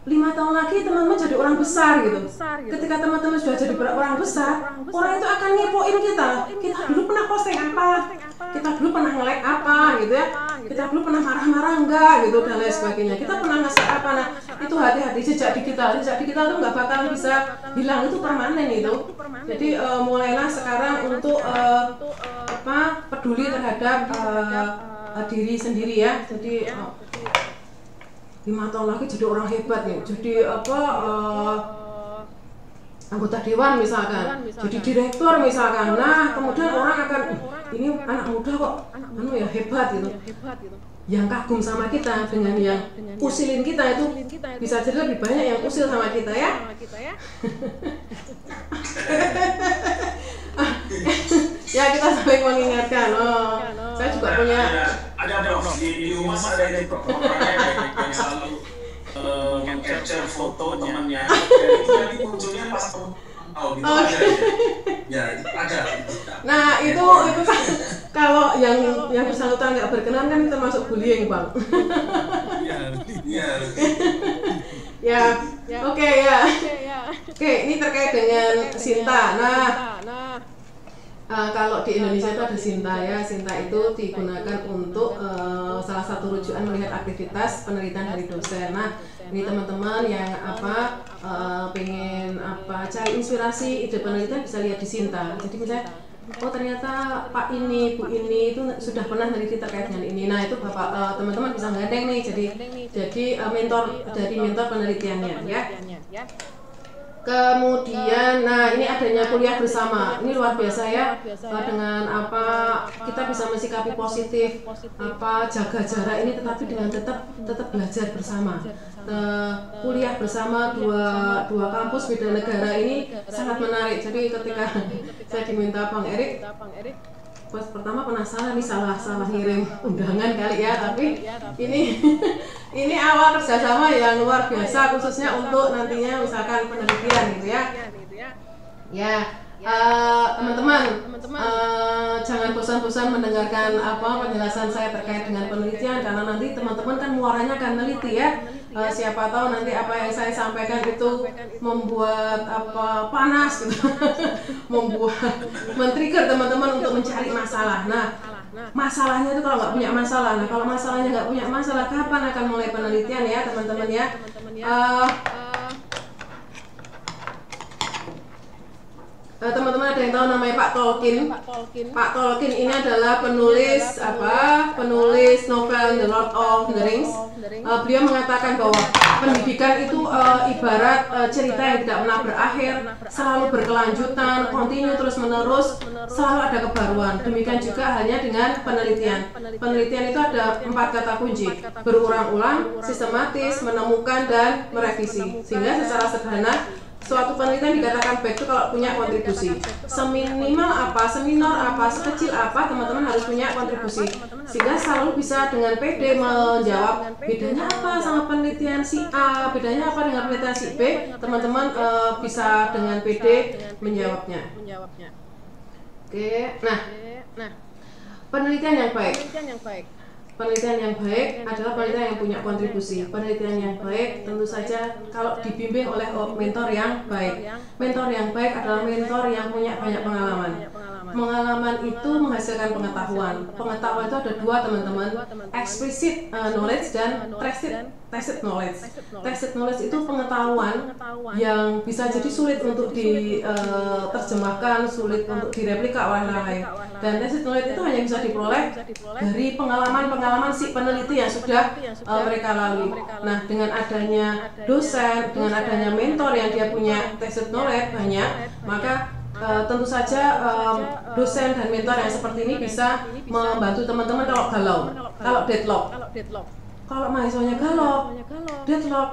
lima tahun lagi teman-teman jadi orang besar gitu. Ketika teman-teman sudah jadi orang besar, orang itu akan ngepoin kita. Kita dulu pernah posting apa? Kita dulu pernah nge-like apa gitu ya? Kita dulu pernah marah-marah enggak gitu dan lain sebagainya. Kita pernah ngasih apa? Nah itu hati-hati jejak digital. Jejak digital itu nggak bakal bisa hilang itu permanen itu. Jadi uh, mulailah sekarang untuk uh, apa peduli terhadap uh, diri sendiri ya. Jadi uh, lima tahun lagi jadi orang hebat nih jadi apa uh, anggota dewan misalkan, jadi direktur misalkan. Nah kemudian orang akan ini anak muda kok anu ya hebat gitu. Yang kagum sama kita dengan yang usilin kita itu bisa jadi lebih banyak yang usil sama kita ya ya kita sampai mengingatkan oh saya juga punya ada ada di, di rumah ada ini yang selalu uh, capture foto temannya itu nanti munculnya pas Oh, gitu Oh. aja ya. ya ada Nah itu itu kan kalau yang yang bersangkutan nggak berkenan kan termasuk bullying bang. iya iya ya, oke ya. Oke ini terkait dengan Sinta. Nah uh, kalau di Indonesia itu ada Sinta ya. Sinta itu digunakan untuk uh, salah satu rujukan melihat aktivitas penelitian dari dosen. Nah ini teman-teman yang apa uh, pengen apa cari inspirasi ide penelitian bisa lihat di Sinta. Jadi misalnya oh ternyata Pak ini, Bu ini itu sudah pernah meneliti terkait dengan ini. Nah itu bapak eh, teman-teman bisa gandeng nih jadi jadi eh, mentor dari mentor penelitiannya ya. Kemudian, nah ini adanya kuliah bersama, ini luar biasa ya eh, dengan apa kita bisa mensikapi positif, apa jaga jarak ini, tetapi dengan tetap tetap belajar bersama. Kuliah bersama dua dua kampus beda negara ini sangat menarik. Jadi ketika saya diminta Bang Erik, pas pertama penasaran nih salah salah ngirim undangan kali ya tapi ini ini awal kerjasama yang luar biasa khususnya untuk nantinya misalkan penelitian gitu ya. Ya eh, teman-teman eh, jangan bosan-bosan mendengarkan apa penjelasan saya terkait dengan penelitian karena nanti teman-teman kan muaranya akan meneliti ya Eh, siapa tahu nanti apa yang saya sampaikan itu membuat apa panas gitu. Membuat men-trigger teman-teman untuk mencari masalah. Nah masalahnya itu kalau nggak punya masalah. Nah kalau masalahnya nggak punya masalah kapan akan mulai penelitian ya teman-teman ya. Eh, eh, teman-teman ada yang tahu namanya Pak Tolkien? Pak Tolkien. Ini adalah penulis apa? penulis novel The Lord of the Rings. Eh, beliau mengatakan bahwa pendidikan itu eh, ibarat eh, cerita yang tidak pernah berakhir selalu berkelanjutan kontinu terus menerus selalu ada kebaruan. Demikian juga halnya dengan penelitian. Penelitian. Itu ada empat kata kunci. berulang-ulang sistematis menemukan dan merevisi. sehingga secara sederhana suatu penelitian dikatakan baik itu kalau punya kontribusi. Seminimal apa seminor apa sekecil apa teman-teman harus punya kontribusi. Sehingga selalu bisa dengan PD menjawab bedanya apa sama penelitian si A? Bedanya apa dengan penelitian si B? Teman-teman eh, bisa dengan PD menjawabnya. Oke nah. Penelitian yang baik. Penelitian yang baik adalah penelitian yang punya kontribusi. Penelitian yang baik tentu saja kalau dibimbing oleh mentor yang baik. Mentor yang baik adalah mentor yang punya banyak pengalaman. Pengalaman itu menghasilkan pengetahuan. Pengetahuan itu ada dua teman-teman, explicit uh, knowledge dan tacit tacit knowledge. Tacit knowledge itu pengetahuan yang bisa jadi sulit untuk diterjemahkan, sulit untuk direplika oleh orang lain. Dan tacit knowledge itu hanya bisa diperoleh dari pengalaman-pengalaman si peneliti yang sudah uh, mereka lalui. Nah, dengan adanya dosen, dengan adanya mentor yang dia punya tacit knowledge banyak, maka Uh, tentu saja um, dosen dan mentor yang seperti ini bisa membantu teman-teman kalau galau, kalau deadlock. Kalau mahasiswanya galau, deadlock,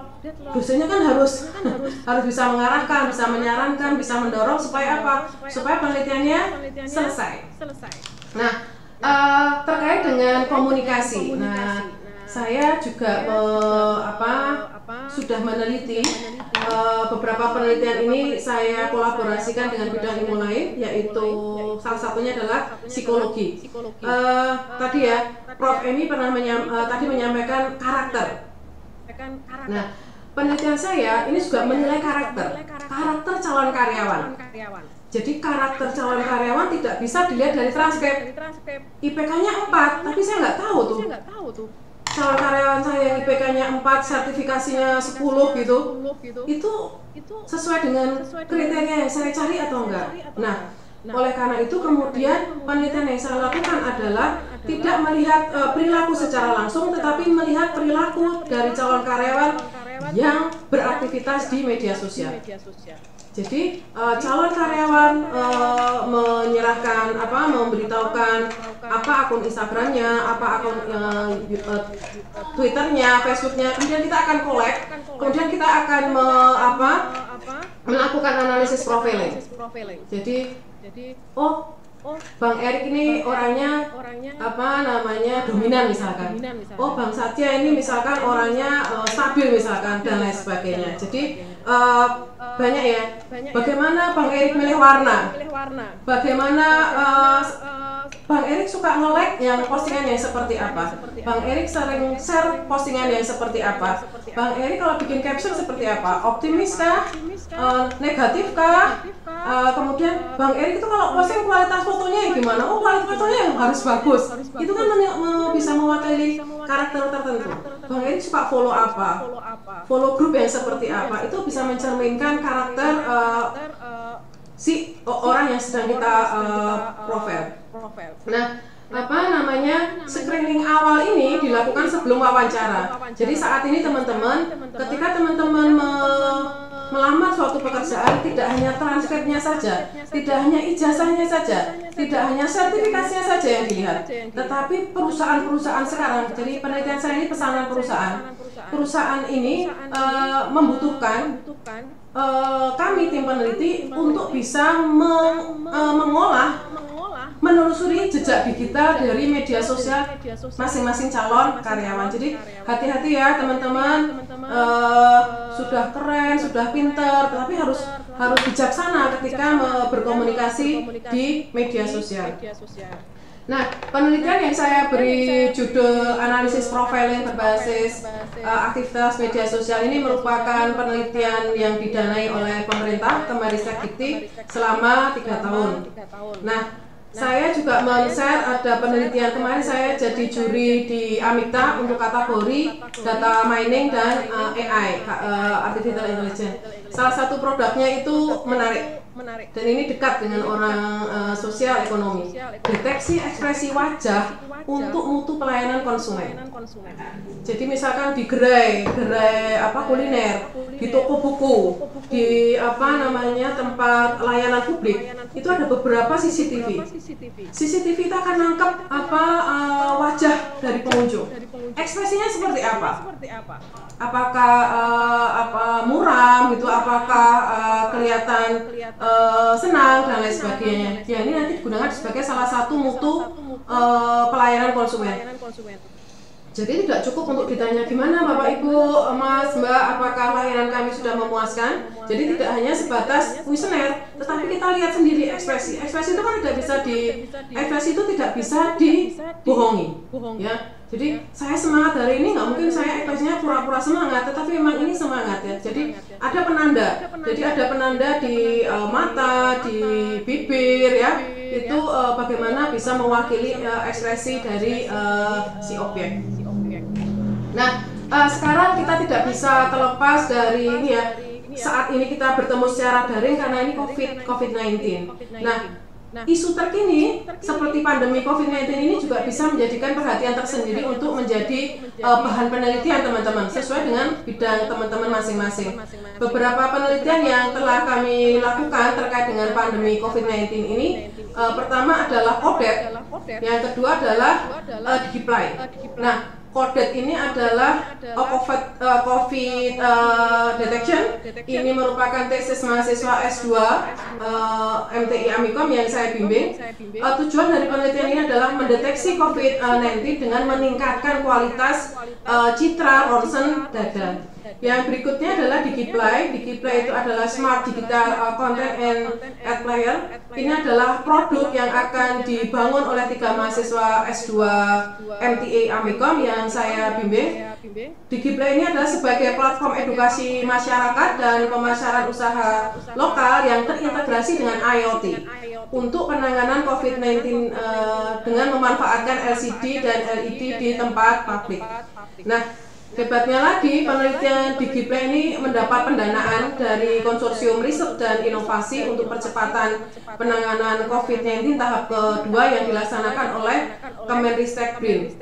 dosennya kan harus harus. bisa mengarahkan, bisa menyarankan, bisa mendorong supaya apa? Supaya penelitiannya selesai. Nah, uh, terkait dengan komunikasi. Nah, saya juga uh, apa sudah meneliti uh, beberapa penelitian ini saya kolaborasikan dengan bidang ilmu lain yaitu salah satunya adalah psikologi. Uh, tadi ya Prof Emi pernah menyam, uh, tadi menyampaikan karakter. Nah penelitian saya ini juga menilai karakter. karakter. Calon karyawan. Jadi karakter calon karyawan tidak bisa dilihat dari transkrip. IPK-nya 4, tapi saya nggak tahu tuh calon karyawan saya yang IPK-nya 4, sertifikasinya 10 gitu, itu sesuai dengan kriteria yang saya cari atau enggak? Nah, oleh karena itu kemudian penelitian yang saya lakukan adalah tidak melihat uh, perilaku secara langsung, tetapi melihat perilaku dari calon karyawan yang beraktivitas di media sosial. Jadi uh, calon karyawan uh, menyerahkan apa, memberitahukan apa akun Instagramnya, apa akun uh, uh, Twitternya, Facebooknya, kemudian kita akan collect, kemudian kita akan me, apa, melakukan analisis profiling. Jadi, oh Bang Erik ini orangnya apa namanya dominan misalkan. Oh Bang Satya ini misalkan orangnya uh, stabil misalkan dan lain sebagainya. Jadi uh, banyak ya. Bagaimana Bang Erik milih warna? Bagaimana uh, Bang Erik suka nge-like yang postingan yang seperti apa? Bang Erik sering share postingan yang seperti apa? Bang Erik kalau bikin caption seperti apa? Optimis kah? Uh, negatif kah? Uh, kemudian Bang Erik itu kalau posting kualitas fotonya yang gimana? Oh kualitas fotonya yang harus bagus. Itu kan bisa mewakili karakter tertentu. Bang Erik suka follow apa? Follow grup yang seperti apa? Itu bisa mencerminkan karakter uh, si orang yang sedang kita uh, profil. Nah, apa namanya screening awal ini dilakukan sebelum wawancara. Jadi saat ini teman-teman, ketika teman-teman me melamar suatu pekerjaan tidak hanya transkripnya saja, tidak hanya ijazahnya saja, tidak hanya sertifikasinya saja yang dilihat, tetapi perusahaan-perusahaan sekarang. Jadi penelitian saya ini pesanan perusahaan. Perusahaan ini uh, membutuhkan uh, kami tim peneliti untuk bisa meng, uh, mengolah menelusuri jejak digital dari media sosial masing-masing calon karyawan. Jadi hati-hati ya teman-teman, uh, sudah keren, sudah pinter, tetapi harus harus bijaksana ketika berkomunikasi di media sosial. Nah, penelitian yang saya beri judul analisis profiling berbasis uh, aktivitas media sosial ini merupakan penelitian yang didanai oleh pemerintah Kemenristek Dikti selama tiga tahun. Nah, saya juga men-share ada penelitian. kemarin saya jadi juri di Amita untuk kategori data mining dan uh, AI, uh, artificial intelligence. Salah satu produknya itu menarik menarik. Dan ini dekat dengan orang uh, sosial ekonomi. Deteksi ekspresi wajah untuk mutu pelayanan konsumen. Jadi misalkan di gerai, gerai apa kuliner, di toko buku, di apa namanya tempat layanan publik, itu ada beberapa CCTV. CCTV itu akan nangkep apa uh, wajah dari pengunjung. Ekspresinya seperti apa? Apakah uh, apa muram gitu? Apakah uh, kelihatan uh, senang dan lain sebagainya. Ya ini nanti digunakan sebagai salah satu mutu uh, pelayanan konsumen. Jadi tidak cukup untuk ditanya gimana Bapak Ibu, Mas, Mbak, apakah layanan kami sudah memuaskan. Jadi tidak hanya sebatas kuesioner, tetapi kita lihat sendiri ekspresi. Ekspresi itu kan tidak bisa di ekspresi itu tidak bisa dibohongi. Ya. Jadi saya semangat hari ini nggak mungkin saya ekspresinya pura-pura semangat, tetapi memang ini semangat ya. Jadi ada penanda. Jadi ada penanda di uh, mata, di bibir ya. Itu uh, bagaimana bisa mewakili uh, ekspresi dari uh, si objek. Nah, uh, sekarang kita tidak bisa terlepas dari ini ya. Saat ini kita bertemu secara daring karena ini COVID COVID-19. Nah, isu terkini seperti pandemi COVID-19 ini juga bisa menjadikan perhatian tersendiri untuk menjadi uh, bahan penelitian teman-teman sesuai dengan bidang teman-teman masing-masing. Beberapa penelitian yang telah kami lakukan terkait dengan pandemi COVID-19 ini uh, pertama adalah kodet, yang kedua adalah uh, Digiply. Nah, Kodet ini adalah COVID, uh, COVID uh, detection. Ini merupakan tesis mahasiswa S2 uh, MTI Amikom yang saya bimbing. Uh, tujuan dari penelitian ini adalah mendeteksi COVID-19 dengan meningkatkan kualitas uh, citra ronsen dada. Yang berikutnya adalah Digiply. Digiply itu adalah Smart Digital uh, Content and Ad Player. Ini adalah produk yang akan dibangun oleh tiga mahasiswa S2 MTA Amikom yang saya bimbing. Digiply ini adalah sebagai platform edukasi masyarakat dan pemasaran usaha lokal yang terintegrasi dengan IoT untuk penanganan COVID-19 uh, dengan memanfaatkan LCD dan LED di tempat publik. Nah, Hebatnya lagi, penelitian Digiplay ini mendapat pendanaan dari Konsorsium Riset dan Inovasi untuk percepatan penanganan COVID-19 tahap kedua yang dilaksanakan oleh Kemenristek BRIN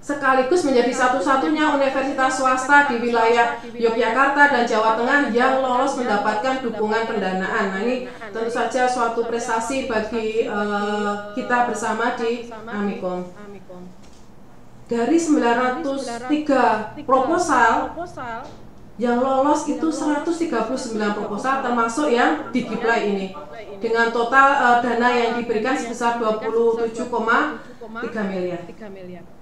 sekaligus menjadi satu-satunya universitas swasta di wilayah Yogyakarta dan Jawa Tengah yang lolos mendapatkan dukungan pendanaan. Nah ini tentu saja suatu prestasi bagi uh, kita bersama di Amikom dari 903 proposal yang lolos itu 139 proposal termasuk yang di Giply ini dengan total uh, dana yang diberikan sebesar 27,3 miliar.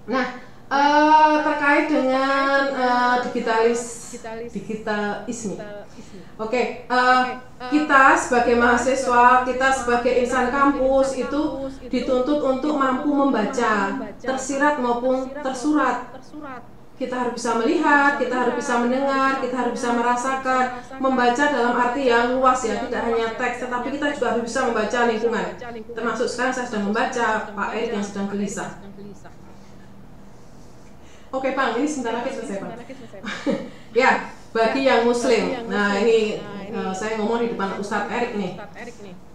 Nah, Uh, terkait dengan uh, digitalis digitalisme. Oke, okay, uh, kita sebagai mahasiswa, kita sebagai insan kampus itu dituntut untuk mampu membaca, tersirat maupun tersurat. Kita harus bisa melihat, kita harus bisa mendengar, kita harus bisa merasakan, membaca dalam arti yang luas ya, tidak hanya teks, tetapi kita juga harus bisa membaca lingkungan. Termasuk sekarang saya sedang membaca Pak Erik yang sedang gelisah Oke Bang, ini sebentar lagi selesai Bang. ya, bagi yang muslim. Nah, ini uh, saya ngomong di depan Ustadz Erik nih.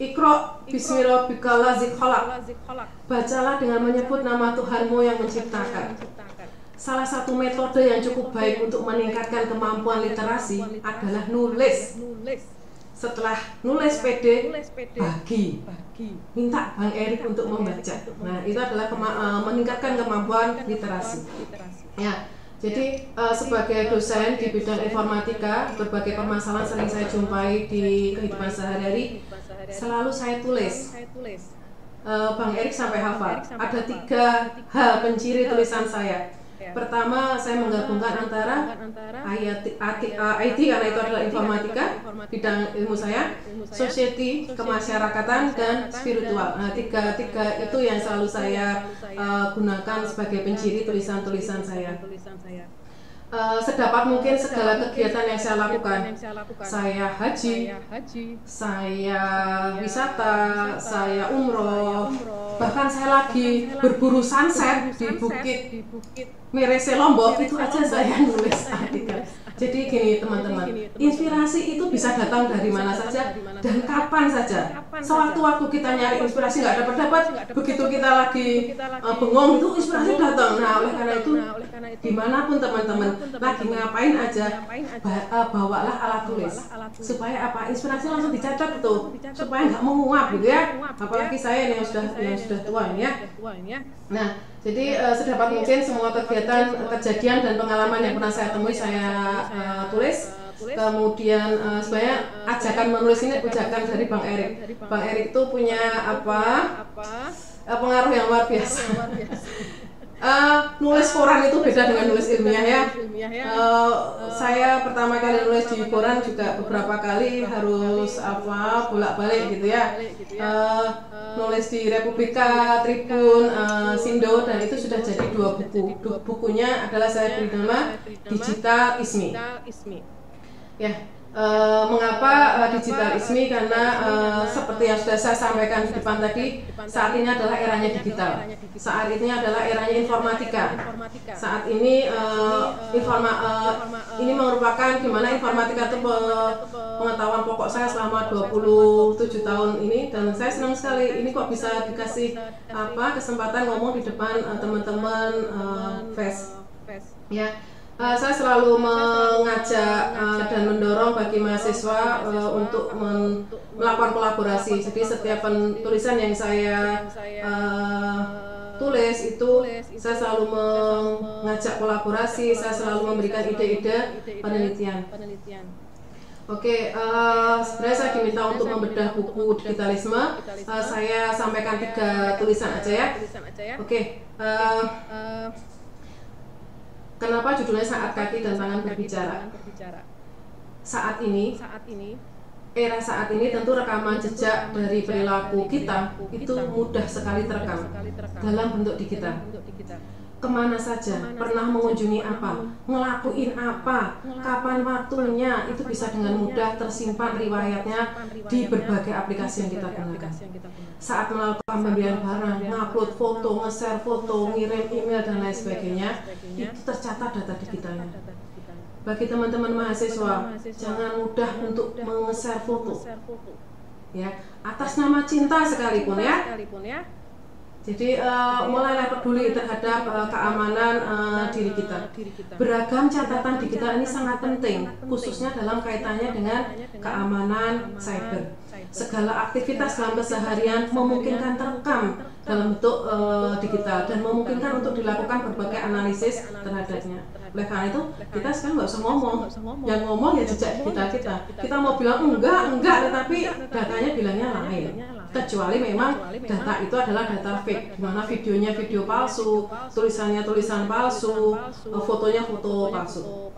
Ikro bismillahirrahmanirrahim Bacalah dengan menyebut nama Tuhanmu yang menciptakan. Salah satu metode yang cukup baik untuk meningkatkan kemampuan literasi adalah nulis setelah nulis PD bagi minta Bang Erik untuk membaca. Nah, itu adalah kema uh, meningkatkan kemampuan literasi. Ya. Jadi uh, sebagai dosen di bidang informatika, berbagai permasalahan sering saya jumpai di kehidupan sehari-hari, selalu saya tulis. Uh, Bang Erik sampai hafal. Ada tiga hal penciri tulisan saya Ya. Pertama, saya menggabungkan antara IT, IT karena itu adalah informatika, bidang ilmu saya, society, kemasyarakatan, dan spiritual. Nah, tiga tiga itu yang selalu saya uh, gunakan sebagai penciri tulisan-tulisan saya. Uh, sedapat mungkin segala kegiatan yang saya lakukan. Saya haji, saya wisata, saya umroh, bahkan saya lagi berburu sunset di bukit Merese Lombok itu aja saya nulis artikel. Jadi gini teman-teman, inspirasi itu bisa datang dari mana saja dan kapan saja. Sewaktu-waktu kita nyari inspirasi nggak dapat dapat, begitu kita lagi uh, bengong itu inspirasi datang. Nah oleh karena itu di mana pun teman-teman lagi ngapain aja, uh, bawalah alat tulis. supaya apa? Inspirasi langsung dicatat tuh, supaya nggak menguap gitu ya. Apalagi saya yang sudah yang sudah tua ini ya. Nah jadi uh, sedapat mungkin semua kegiatan, kejadian dan pengalaman yang pernah saya temui saya uh, tulis. Kemudian uh, sebenarnya ajakan menulis ini ajakan dari Bang Erik. Bang Erik itu punya apa? Uh, pengaruh yang luar biasa. Uh, nulis koran itu beda dengan nulis ilmiah ya. Uh, saya pertama kali nulis di koran juga beberapa kali harus apa bolak-balik gitu ya. Uh, nulis di Republika, Tribun, uh, Sindo dan itu sudah jadi dua buku. Dua bukunya adalah saya beri nama Digital Ismi. Ya, Uh, mengapa uh, digital ismi karena uh, seperti yang sudah saya sampaikan di depan tadi saat ini adalah eranya digital. Saat ini adalah eranya informatika. Saat ini uh, informa uh, ini merupakan gimana informatika itu pengetahuan pokok saya selama 27 tahun ini. Dan saya senang sekali ini kok bisa dikasih apa kesempatan ngomong di depan uh, teman-teman uh, FES. Ya Uh, saya selalu mengajak uh, dan mendorong bagi mahasiswa uh, untuk melakukan kolaborasi. Jadi setiap tulisan yang saya uh, tulis itu saya selalu mengajak kolaborasi, saya selalu memberikan ide-ide penelitian. Oke, okay, uh, sebenarnya saya diminta untuk membedah buku digitalisme. Uh, saya sampaikan tiga tulisan aja ya. Oke, okay, uh, Kenapa judulnya saat kaki dan tangan berbicara? Saat ini, saat ini, era saat ini tentu rekaman jejak dari perilaku kita itu mudah sekali terekam dalam bentuk digital ke mana saja, pernah mengunjungi apa, ngelakuin apa, kapan waktunya, itu bisa dengan mudah tersimpan riwayatnya di berbagai aplikasi yang kita gunakan. Saat melakukan pembelian barang, ngupload foto, nge-share foto, ngirim email dan lain sebagainya, itu tercatat data digitalnya. Bagi teman-teman mahasiswa, jangan mudah untuk meng-share foto. Ya, atas nama cinta sekalipun ya jadi uh, mulailah peduli terhadap uh, keamanan uh, diri kita. Beragam catatan digital ini sangat penting, khususnya dalam kaitannya dengan keamanan cyber. Segala aktivitas dalam keseharian memungkinkan terekam dalam bentuk uh, digital dan memungkinkan untuk dilakukan berbagai analisis terhadapnya. Oleh karena itu, kita sekarang nggak usah ngomong. Yang ngomong ya jejak digital kita. Kita mau bilang enggak, enggak, tetapi datanya bilangnya lain kecuali memang data itu adalah data fake di mana videonya video palsu, tulisannya tulisan palsu, fotonya foto palsu.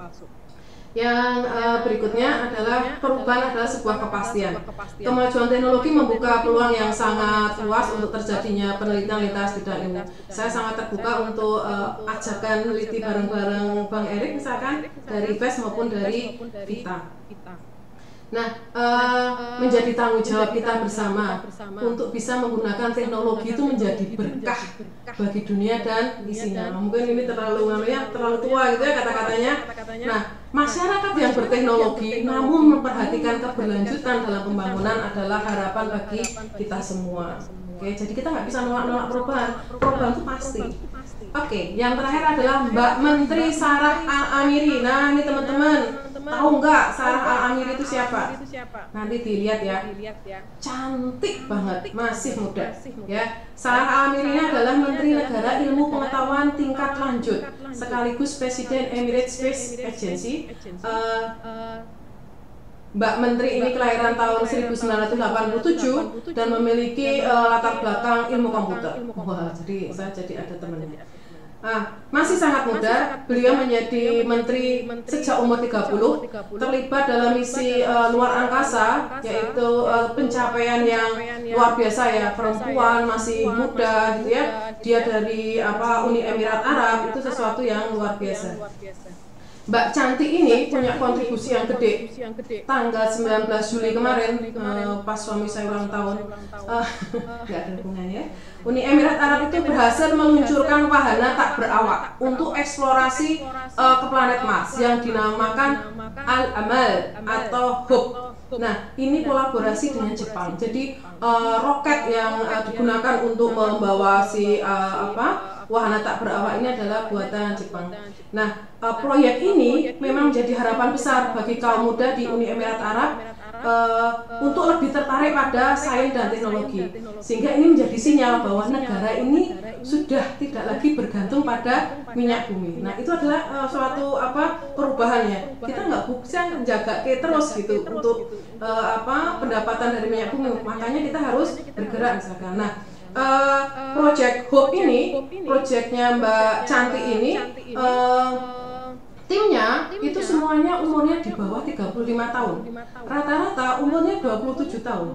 Yang uh, berikutnya adalah perubahan adalah sebuah kepastian. Kemajuan teknologi membuka peluang yang sangat luas untuk terjadinya penelitian lintas bidang ilmu. Saya sangat terbuka untuk uh, ajakan meneliti bareng-bareng Bang Erik misalkan dari VES maupun dari Vita. Nah, uh, menjadi tanggung jawab kita bersama untuk bisa menggunakan teknologi itu menjadi berkah bagi dunia dan isinya. Nah, mungkin ini terlalu ya, terlalu tua gitu ya kata-katanya. Nah, masyarakat yang berteknologi namun memperhatikan keberlanjutan dalam pembangunan adalah harapan bagi kita semua. Oke, jadi kita nggak bisa nolak-nolak perubahan. Perubahan itu pasti. Oke, yang terakhir adalah Mbak Menteri Sarah Al Amiri. Nah, ini teman-teman Tahu nggak Sarah Al Amir itu siapa? Nanti dilihat ya. Cantik banget, masih muda. Ya, Sarah Al Amir ini adalah Menteri Negara Ilmu Pengetahuan tingkat lanjut, sekaligus Presiden Emirates Space Agency. Uh, Mbak Menteri ini kelahiran tahun 1987 dan memiliki uh, latar belakang ilmu komputer. Wah, jadi saya jadi ada temannya. Ah, masih sangat muda, beliau menjadi menteri sejak umur 30, terlibat dalam misi uh, luar angkasa, yaitu uh, pencapaian yang luar biasa ya, perempuan masih muda gitu ya, dia dari apa Uni Emirat Arab itu sesuatu yang luar biasa. Mbak Cantik ini punya kontribusi yang gede. Tanggal 19 Juli kemarin, uh, pas suami saya ulang tahun, uh, ada hubungannya. Uni Emirat Arab itu berhasil meluncurkan wahana tak berawak untuk eksplorasi uh, ke planet Mars yang dinamakan Al-Amal atau Hope. Nah, ini kolaborasi dengan Jepang. Jadi uh, roket yang uh, digunakan untuk membawa si uh, apa wahana tak berawak ini adalah buatan Jepang. Nah, uh, proyek ini memang menjadi harapan besar bagi kaum muda di Uni Emirat Arab uh, untuk lebih tertarik pada sains dan teknologi. Sehingga ini menjadi sinyal bahwa negara ini sudah tidak lagi bergantung pada minyak bumi. Nah, itu adalah uh, suatu apa perubahannya. Kita nggak bisa menjaga ke terus gitu untuk uh, apa pendapatan dari minyak bumi. Makanya kita harus bergerak misalkan. Nah, uh, project Hope ini, projectnya Mbak Cantik ini, uh, timnya itu semuanya umurnya di bawah 35 tahun. Rata-rata umurnya 27 tahun.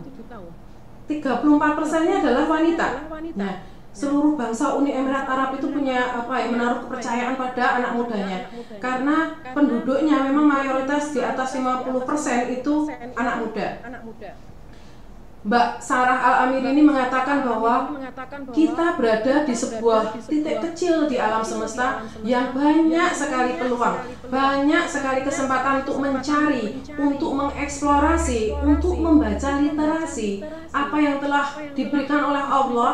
34 persennya adalah wanita. Nah, seluruh bangsa Uni Emirat Arab itu punya apa ya menaruh kepercayaan pada anak mudanya karena penduduknya memang mayoritas di atas 50% itu anak muda. Mbak Sarah Al-Amir ini mengatakan bahwa kita berada di sebuah titik kecil di alam semesta yang banyak sekali peluang, banyak sekali kesempatan untuk mencari, untuk mengeksplorasi, untuk membaca literasi, apa yang telah diberikan oleh Allah,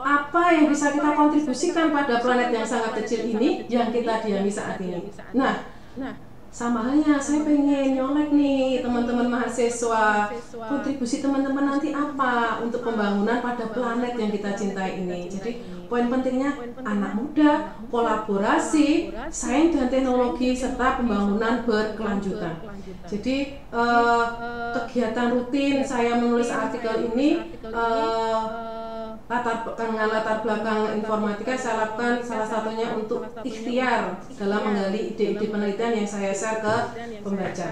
apa yang bisa kita kontribusikan pada planet yang sangat kecil ini yang kita diami saat ini. Nah, sama halnya saya pengen nyolek nih teman-teman mahasiswa. Kontribusi teman-teman nanti apa untuk pembangunan pada planet yang kita cintai ini? Jadi poin pentingnya anak muda kolaborasi sains dan teknologi serta pembangunan berkelanjutan jadi uh, kegiatan rutin saya menulis artikel ini uh, latar dengan latar belakang informatika saya lakukan salah satunya untuk ikhtiar dalam menggali ide-ide penelitian yang saya share ke pembaca.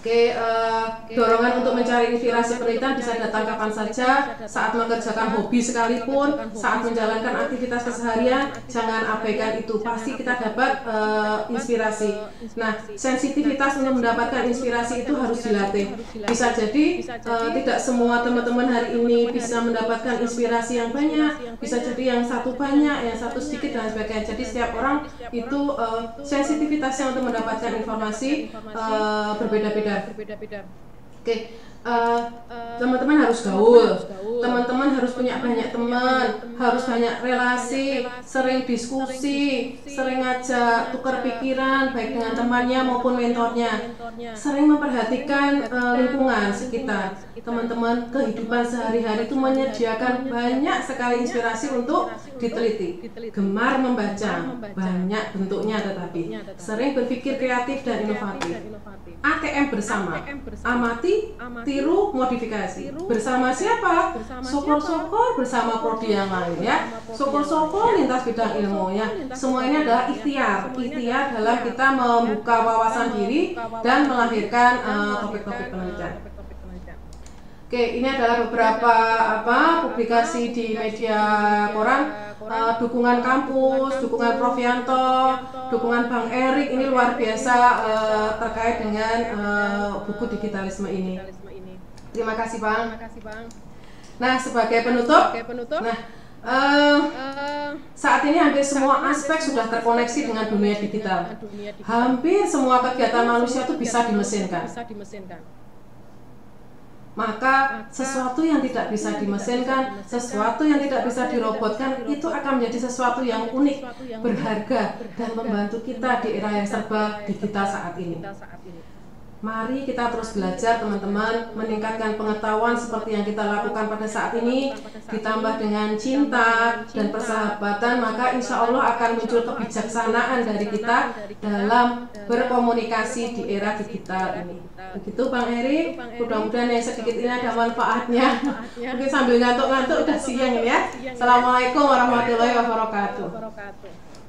Oke, uh, dorongan untuk mencari inspirasi penelitian bisa datang kapan saja, saat mengerjakan hobi sekalipun, saat menjalankan aktivitas keseharian, jangan abaikan itu. Pasti kita dapat uh, inspirasi. Nah, sensitivitas untuk mendapatkan inspirasi itu harus dilatih. Bisa jadi uh, tidak semua teman-teman hari ini bisa mendapatkan inspirasi yang banyak, bisa jadi yang satu banyak, yang satu sedikit dan sebagainya. Jadi setiap orang itu uh, sensitivitasnya untuk mendapatkan informasi uh, berbeda-beda. Oke, uh, teman-teman harus gaul, teman-teman harus punya banyak teman, harus banyak relasi, sering diskusi, sering ngajak tukar pikiran baik dengan temannya maupun mentornya, sering memperhatikan uh, lingkungan sekitar. Teman-teman, kehidupan sehari-hari itu menyediakan banyak sekali inspirasi untuk diteliti. Gemar membaca, banyak bentuknya tetapi. sering berpikir kreatif dan inovatif. ATM bersama, amati, tiru, modifikasi. Bersama siapa? Sokor-sokor bersama prodi yang lain ya. Sokor-sokor lintas bidang ilmu ya. Semua ini adalah ikhtiar, ikhtiar dalam kita membuka wawasan diri dan melahirkan topik-topik uh, penelitian. Oke, ini adalah beberapa apa publikasi di media koran uh, dukungan kampus, dukungan Prof Yanto, dukungan Bang Erik ini luar biasa uh, terkait dengan uh, buku digitalisme ini. Terima kasih Bang. Nah sebagai penutup, nah uh, saat ini hampir semua aspek sudah terkoneksi dengan dunia digital. Hampir semua kegiatan manusia itu bisa dimesinkan maka sesuatu yang tidak bisa dimesinkan, sesuatu yang tidak bisa dirobotkan itu akan menjadi sesuatu yang unik, berharga dan membantu kita di era yang serba digital saat ini. Mari kita terus belajar teman-teman Meningkatkan pengetahuan seperti yang kita lakukan pada saat ini. Ditambah dengan cinta dan persahabatan Maka insya Allah akan muncul kebijaksanaan dari kita Dalam berkomunikasi di era digital ini. Begitu Bang Eri? Mudah-mudahan yang sedikit ini ada manfaatnya. Mungkin sambil ngantuk-ngantuk udah siang ya. Assalamualaikum warahmatullahi wabarakatuh.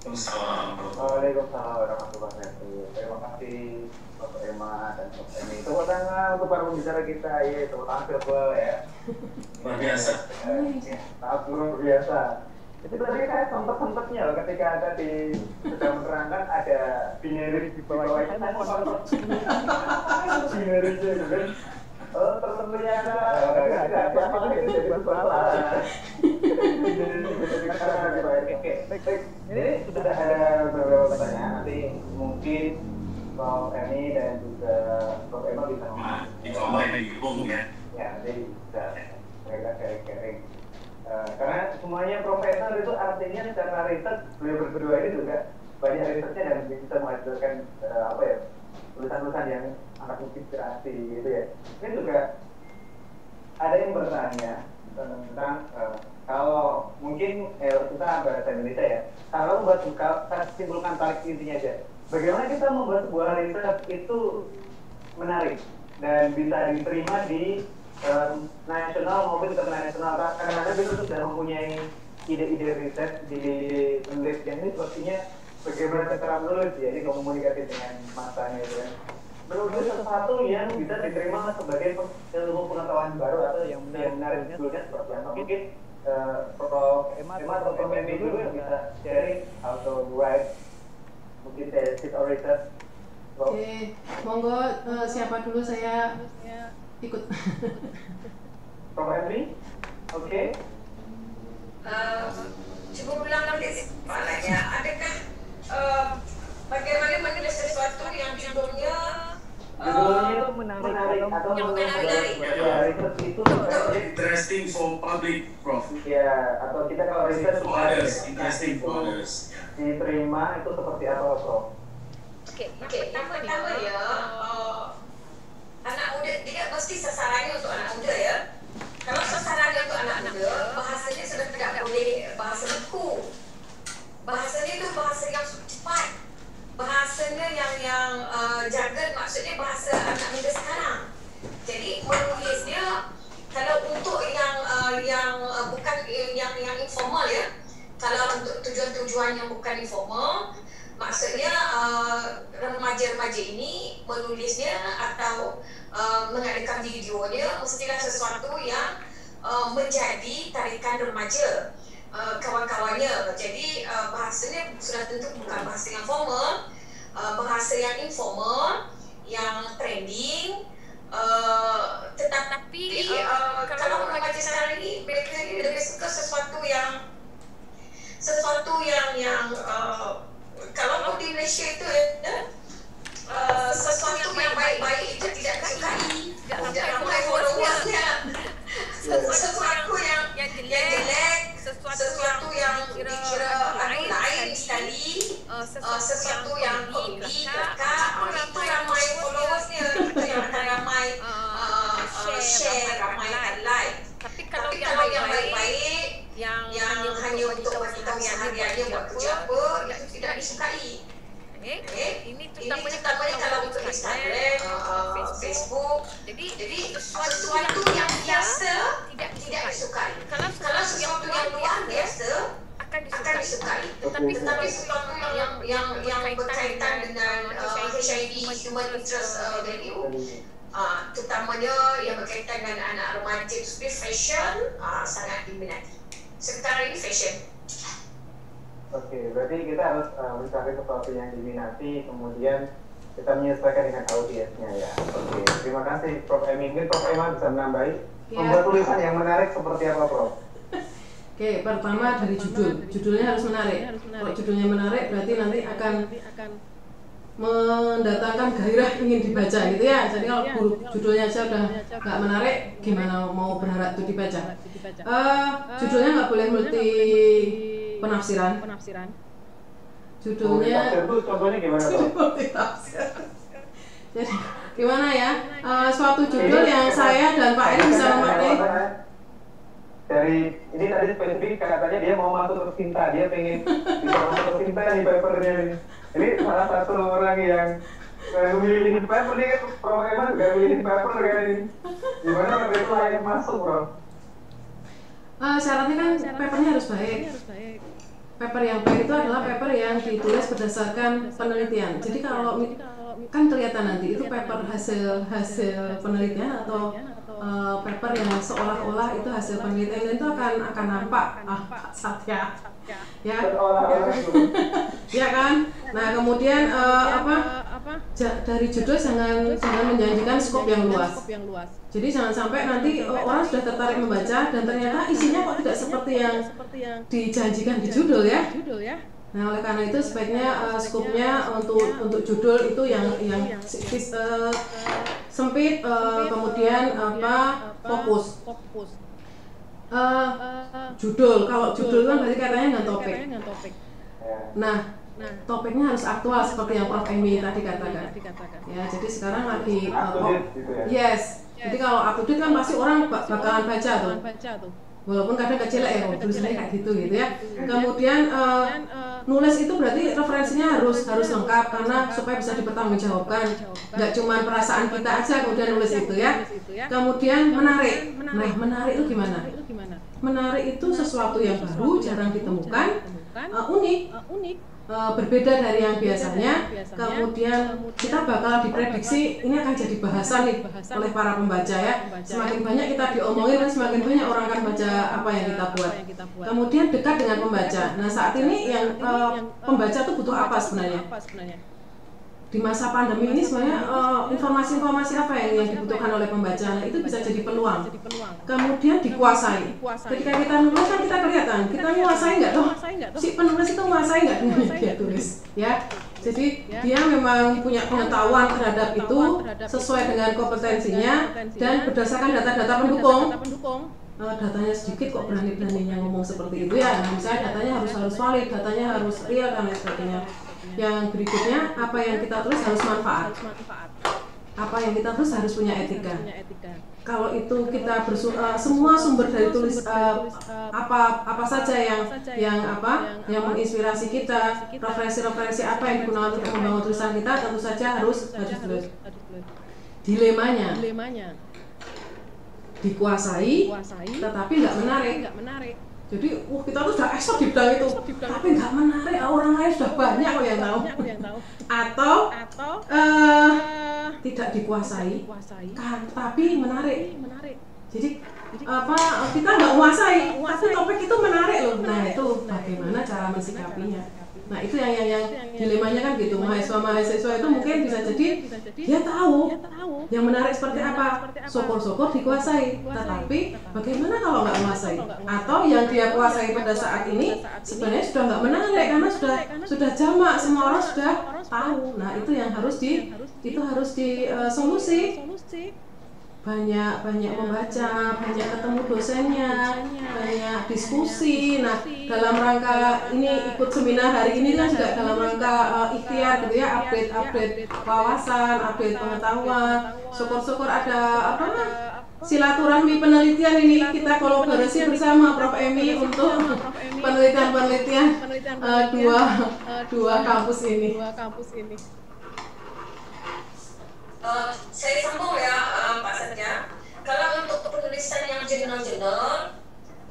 Waalaikumsalam warahmatullahi wabarakatuh Terima kasih Bapak Emma dan Bapak Emi. Untuk para pembicara kita, ya, tepuk tangan ya. Luar biasa. Ya, sangat luar biasa. Itu tadi saya sempat-sempatnya loh ketika ada di sedang menerangkan ada binary di bawah itu. binary itu kan. Oh, ternyata ada apa lagi jadi masalah. Oke, baik. Ini sudah ada beberapa pertanyaan nanti mungkin Prof. Emi dan juga Prof. Emma bisa di komen di umum ya. Ya, nanti bisa mereka sharing-sharing. Uh, karena semuanya profesor itu artinya secara riset beliau berdua ini juga banyak risetnya dan bisa menghasilkan uh, apa ya tulisan-tulisan yang sangat inspirasi gitu ya. Ini juga ada yang bertanya tentang uh, kalau mungkin eh, kita bahasa Indonesia ya kalau buat buka simpulkan tarik intinya aja bagaimana kita membuat sebuah riset itu menarik dan bisa diterima di um, nasional maupun internasional karena kita sudah mempunyai ide-ide riset di penelitian ini sepertinya bagaimana cara menulis ya ini komunikasi dengan masanya itu kan menulis sesuatu yang bisa diterima sebagai ilmu pengetahuan baru atau yang menarik judulnya seperti apa mungkin uh, Prof. Emma atau Prof. Emi dulu yang bisa sharing to write mungkin tesis or research Oke, monggo uh, siapa dulu saya ikut. Prof. Emi, oke. Okay. Uh, coba ulang lagi kepalanya. Adakah uh, bagaimana menulis sesuatu yang judulnya Judulnya itu menarik, menarik atau yang menarik. Ya, riset itu Interesting for public, Prof. Ya, atau kita kalau riset For others, interesting for others. diterima itu seperti apa, Prof? Oke, oke. Yang pertama ya, uh, anak muda tidak mesti sasarannya untuk anak muda ya. Kalau sasarannya untuk anak muda, bahasanya sudah tidak boleh bahasa beku. Bahasanya itu bahasa yang cepat. Bahasanya yang yang uh, jargon maksudnya bahasa anak muda sekarang. Jadi menulisnya kalau untuk yang uh, yang uh, bukan yang yang informal ya. Kalau untuk tujuan-tujuan yang bukan informal, maksudnya uh, remaja-remaja ini menulisnya atau uh, mengadakan videonya mestilah sesuatu yang uh, menjadi tarikan remaja uh, kawan-kawannya. Jadi uh, bahasanya sudah tentu bukan bahasa yang formal, uh, bahasa yang informal, yang trending. Uh, tetapi uh, kalau remaja sekarang ini mereka ini lebih suka sesuatu yang sesuatu yang yang uh, kalau di Malaysia itu ya, uh, sesuatu yang baik-baik itu tidak disukai, tidak ramai followersnya. Sesuatu yang yang jelek, sesuatu yang dikira anu lain sekali, uh, sesuatu yang komedi, kakak, itu ramai followersnya, itu yang ramai uh, uh, share, ramai akan like. Tapi kalau yang baik-baik, yang, yang hanya untuk wanita sehari-hari buat kerja apa, itu tidak disukai. Okay. Okay. Ini terutamanya, Ini terutamanya kalau untuk Instagram, uh, Facebook. Facebook. Jadi, jadi sesuatu yang biasa tidak tidak disukai. Kalau kalau sesuatu yang luar biasa akan disukai. Akan disukai. Tetapi tetapi sesuatu yang yang yang, yang berkaitan dengan uh, HID Human Interest uh, Value. Uh, terutamanya yang berkaitan dengan anak remaja itu fashion uh, sangat diminati. Sekarang ini fashion. Oke, okay, berarti kita harus uh, mencari sesuatu yang diminati, kemudian kita menyesuaikan dengan audiensnya ya. Oke, okay. terima kasih Prof. Emi. Mungkin Prof. Emma bisa menambahi ya. membuat tulisan yang menarik seperti apa, Prof? Oke, okay, pertama dari judul. Judulnya harus menarik. Kalau judulnya menarik, berarti nanti akan mendatangkan gairah ingin dibaca gitu ya. Jadi kalau ya, judulnya aja udah nggak menarik, gimana mau berharap itu dibaca? Uh, judulnya nggak boleh multi penafsiran. Penafsiran. Judulnya. Oh, contohnya gimana Multi Jadi gimana ya? Uh, suatu judul yang saya dan Pak Eri bisa memaknai dari ini tadi spesifik katanya dia mau masuk ke cinta dia pengen bisa masuk ke cinta di papernya ini. Ini salah satu orang yang memilih paper dia kan Prof. Eman gak milih paper kan ini. Gimana mereka yang masuk bro Uh, syaratnya kan papernya harus baik. Paper yang baik itu adalah paper yang ditulis berdasarkan penelitian. Jadi kalau kan kelihatan nanti itu paper hasil hasil penelitian atau uh, paper yang seolah-olah itu hasil penelitian itu akan akan nampak ah Pak Satya ya. Ya kan? Nah kemudian uh, apa? dari judul jangan jangan menjanjikan skop yang luas. jadi jangan sampai nanti orang sudah tertarik membaca dan ternyata isinya kok tidak seperti yang dijanjikan di judul ya? Nah, oleh karena itu sebaiknya uh, skupnya untuk untuk judul itu yang yang uh, sempit, uh, kemudian apa? fokus. Uh, judul, kalau judul. kan berarti katanya dengan topik. Nah, topiknya harus aktual seperti yang Prof. Emi tadi katakan. Ya, jadi sekarang lagi uh, oh, yes. Jadi kalau up to date kan pasti orang bakalan baca tuh. Walaupun kadang kecil ya oh, tulisannya kayak gitu gitu ya. Kemudian uh, nulis itu berarti referensinya harus harus lengkap karena supaya bisa dipertanggungjawabkan. Nggak cuma perasaan kita aja kemudian nulis itu ya. kemudian menarik. nah menarik itu gimana? Menarik itu sesuatu yang baru jarang ditemukan uh, unik uh, berbeda dari yang biasanya, kemudian kita bakal diprediksi ini akan jadi bahasan nih oleh para pembaca ya. Semakin banyak kita diomongin, semakin banyak orang akan baca apa yang kita buat. Kemudian dekat dengan pembaca. Nah saat ini yang uh, pembaca itu butuh apa sebenarnya? Di masa pandemi ini sebenarnya informasi-informasi uh, apa yang, yang dibutuhkan oleh pembaca nah, itu bisa jadi peluang. Kemudian dikuasai. ketika kita nulis kan kita kelihatan kita menguasai nggak toh? si penulis itu menguasai nggak? Dengan dia tulis ya. Jadi dia memang punya pengetahuan terhadap itu sesuai dengan kompetensinya dan berdasarkan data-data pendukung. uh, datanya sedikit kok berani-beraninya ngomong seperti itu ya. Nah, misalnya datanya harus harus valid datanya harus real dan lain sebagainya yang berikutnya apa yang kita tulis harus manfaat? Apa yang kita tulis harus punya etika? kalau itu kita bersu uh, semua sumber dari tulis uh, apa apa saja yang yang apa yang menginspirasi kita referensi-referensi apa yang digunakan untuk membangun tulisan kita tentu saja harus harus tulis dilemanya. Dikuasai tetapi nggak menarik jadi uh kita tuh sudah ekspor di bidang itu. Tapi nggak menarik. Orang lain sudah banyak kok yang tahu. atau uh, tidak dikuasai. kan tapi menarik. Jadi apa kita nggak menguasai. Tapi topik itu menarik loh. Nah itu bagaimana cara mensikapinya Nah itu yang yang, yang dilemanya kan gitu. Mahasiswa mahasiswa itu mungkin bisa jadi dia tahu yang menarik seperti apa. sokor-sokor dikuasai. Tetapi bagaimana kalau nggak menguasai? Atau yang dia kuasai pada saat ini sebenarnya sudah nggak menarik karena sudah sudah jamak. Semua orang sudah tahu. Nah itu yang harus di itu harus di uh, solusi banyak banyak membaca, banyak ketemu dosennya, banyak diskusi. Nah, dalam rangka ini ikut seminar hari ini kan juga dalam rangka uh, ikhtiar gitu ya, update update wawasan, update pengetahuan. Syukur-syukur ada apa silaturahmi penelitian ini kita kolaborasi bersama Prof. Emi untuk penelitian-penelitian uh, dua dua kampus ini. Dua kampus ini. Uh, saya sambung ya uh, Pak Satya. Kalau untuk penulisan yang jurnal-jurnal,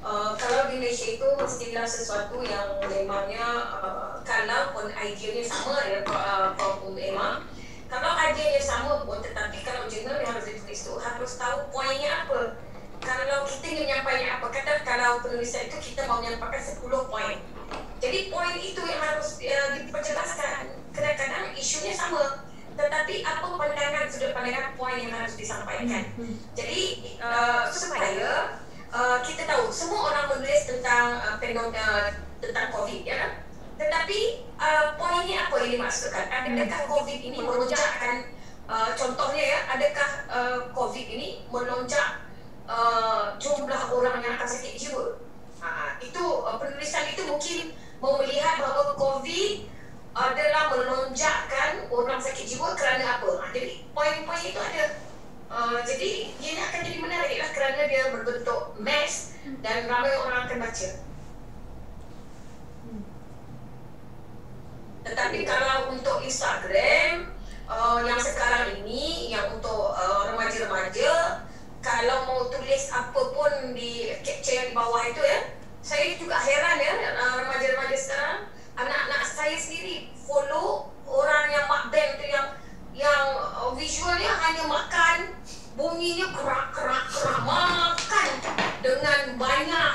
uh, kalau di Indonesia itu mestilah sesuatu yang memangnya uh, kalau pun ideanya sama ya Prof. Emma, kalau ideanya sama pun tetapi kalau jurnal yang harus ditulis itu harus tahu poinnya apa. Kalau kita ingin menyampaikan apa, kata kalau penulisan itu kita mau menyampaikan 10 poin. Jadi poin itu yang harus uh, diperjelaskan. Kadang-kadang isunya sama, tetapi apa pandangan sudut pandangan poin yang harus disampaikan. Hmm. Jadi uh, supaya uh, kita tahu semua orang menulis tentang uh, fenomena tentang COVID ya. Tetapi uh, poinnya apa yang dimaksudkan? Adakah COVID ini melonjakkan uh, contohnya ya? Adakah uh, COVID ini melonjak uh, jumlah orang yang akan sakit jiwa? Uh, itu uh, penulisan itu mungkin mau melihat bahawa COVID adalah melonjakkan orang sakit jiwa kerana apa? Ha, jadi poin-poin itu ada. Uh, jadi ia akan jadi menarik lah kerana dia berbentuk mass dan ramai orang akan baca. Tetapi kalau untuk Instagram uh, yang sekarang ini yang untuk uh, remaja-remaja kalau mau tulis apa pun di capture yang di bawah itu ya saya juga heran ya remaja-remaja sekarang anak-anak saya sendiri follow orang yang makbel tu yang yang uh, visualnya hanya makan bunyinya kerak kerak kerak makan dengan banyaknya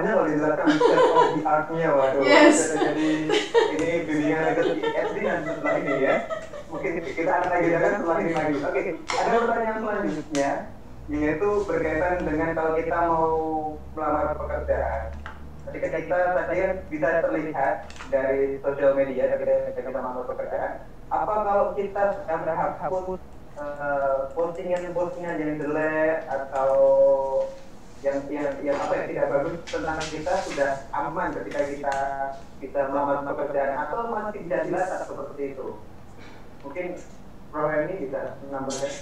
panjang kalau dijelaskan state of the art-nya waduh Yes. jadi ini bimbingan legacy SD dan setelah ini ya. Mungkin kita akan lagi jalan setelah ini lagi. Oke ada pertanyaan selanjutnya yaitu berkaitan dengan kalau kita mau melamar pekerjaan. Ketika kita tadi kan bisa terlihat dari sosial media ketika kita melamar pekerjaan apa kalau kita sedang menghapus eh, postingan-postingan yang jelek atau yang yang yang apa yang tidak bagus tentang kita sudah aman ketika kita kita melamar pekerjaan. Atau masih tidak jelas seperti itu. Mungkin Prof. Ini bisa menambahkan.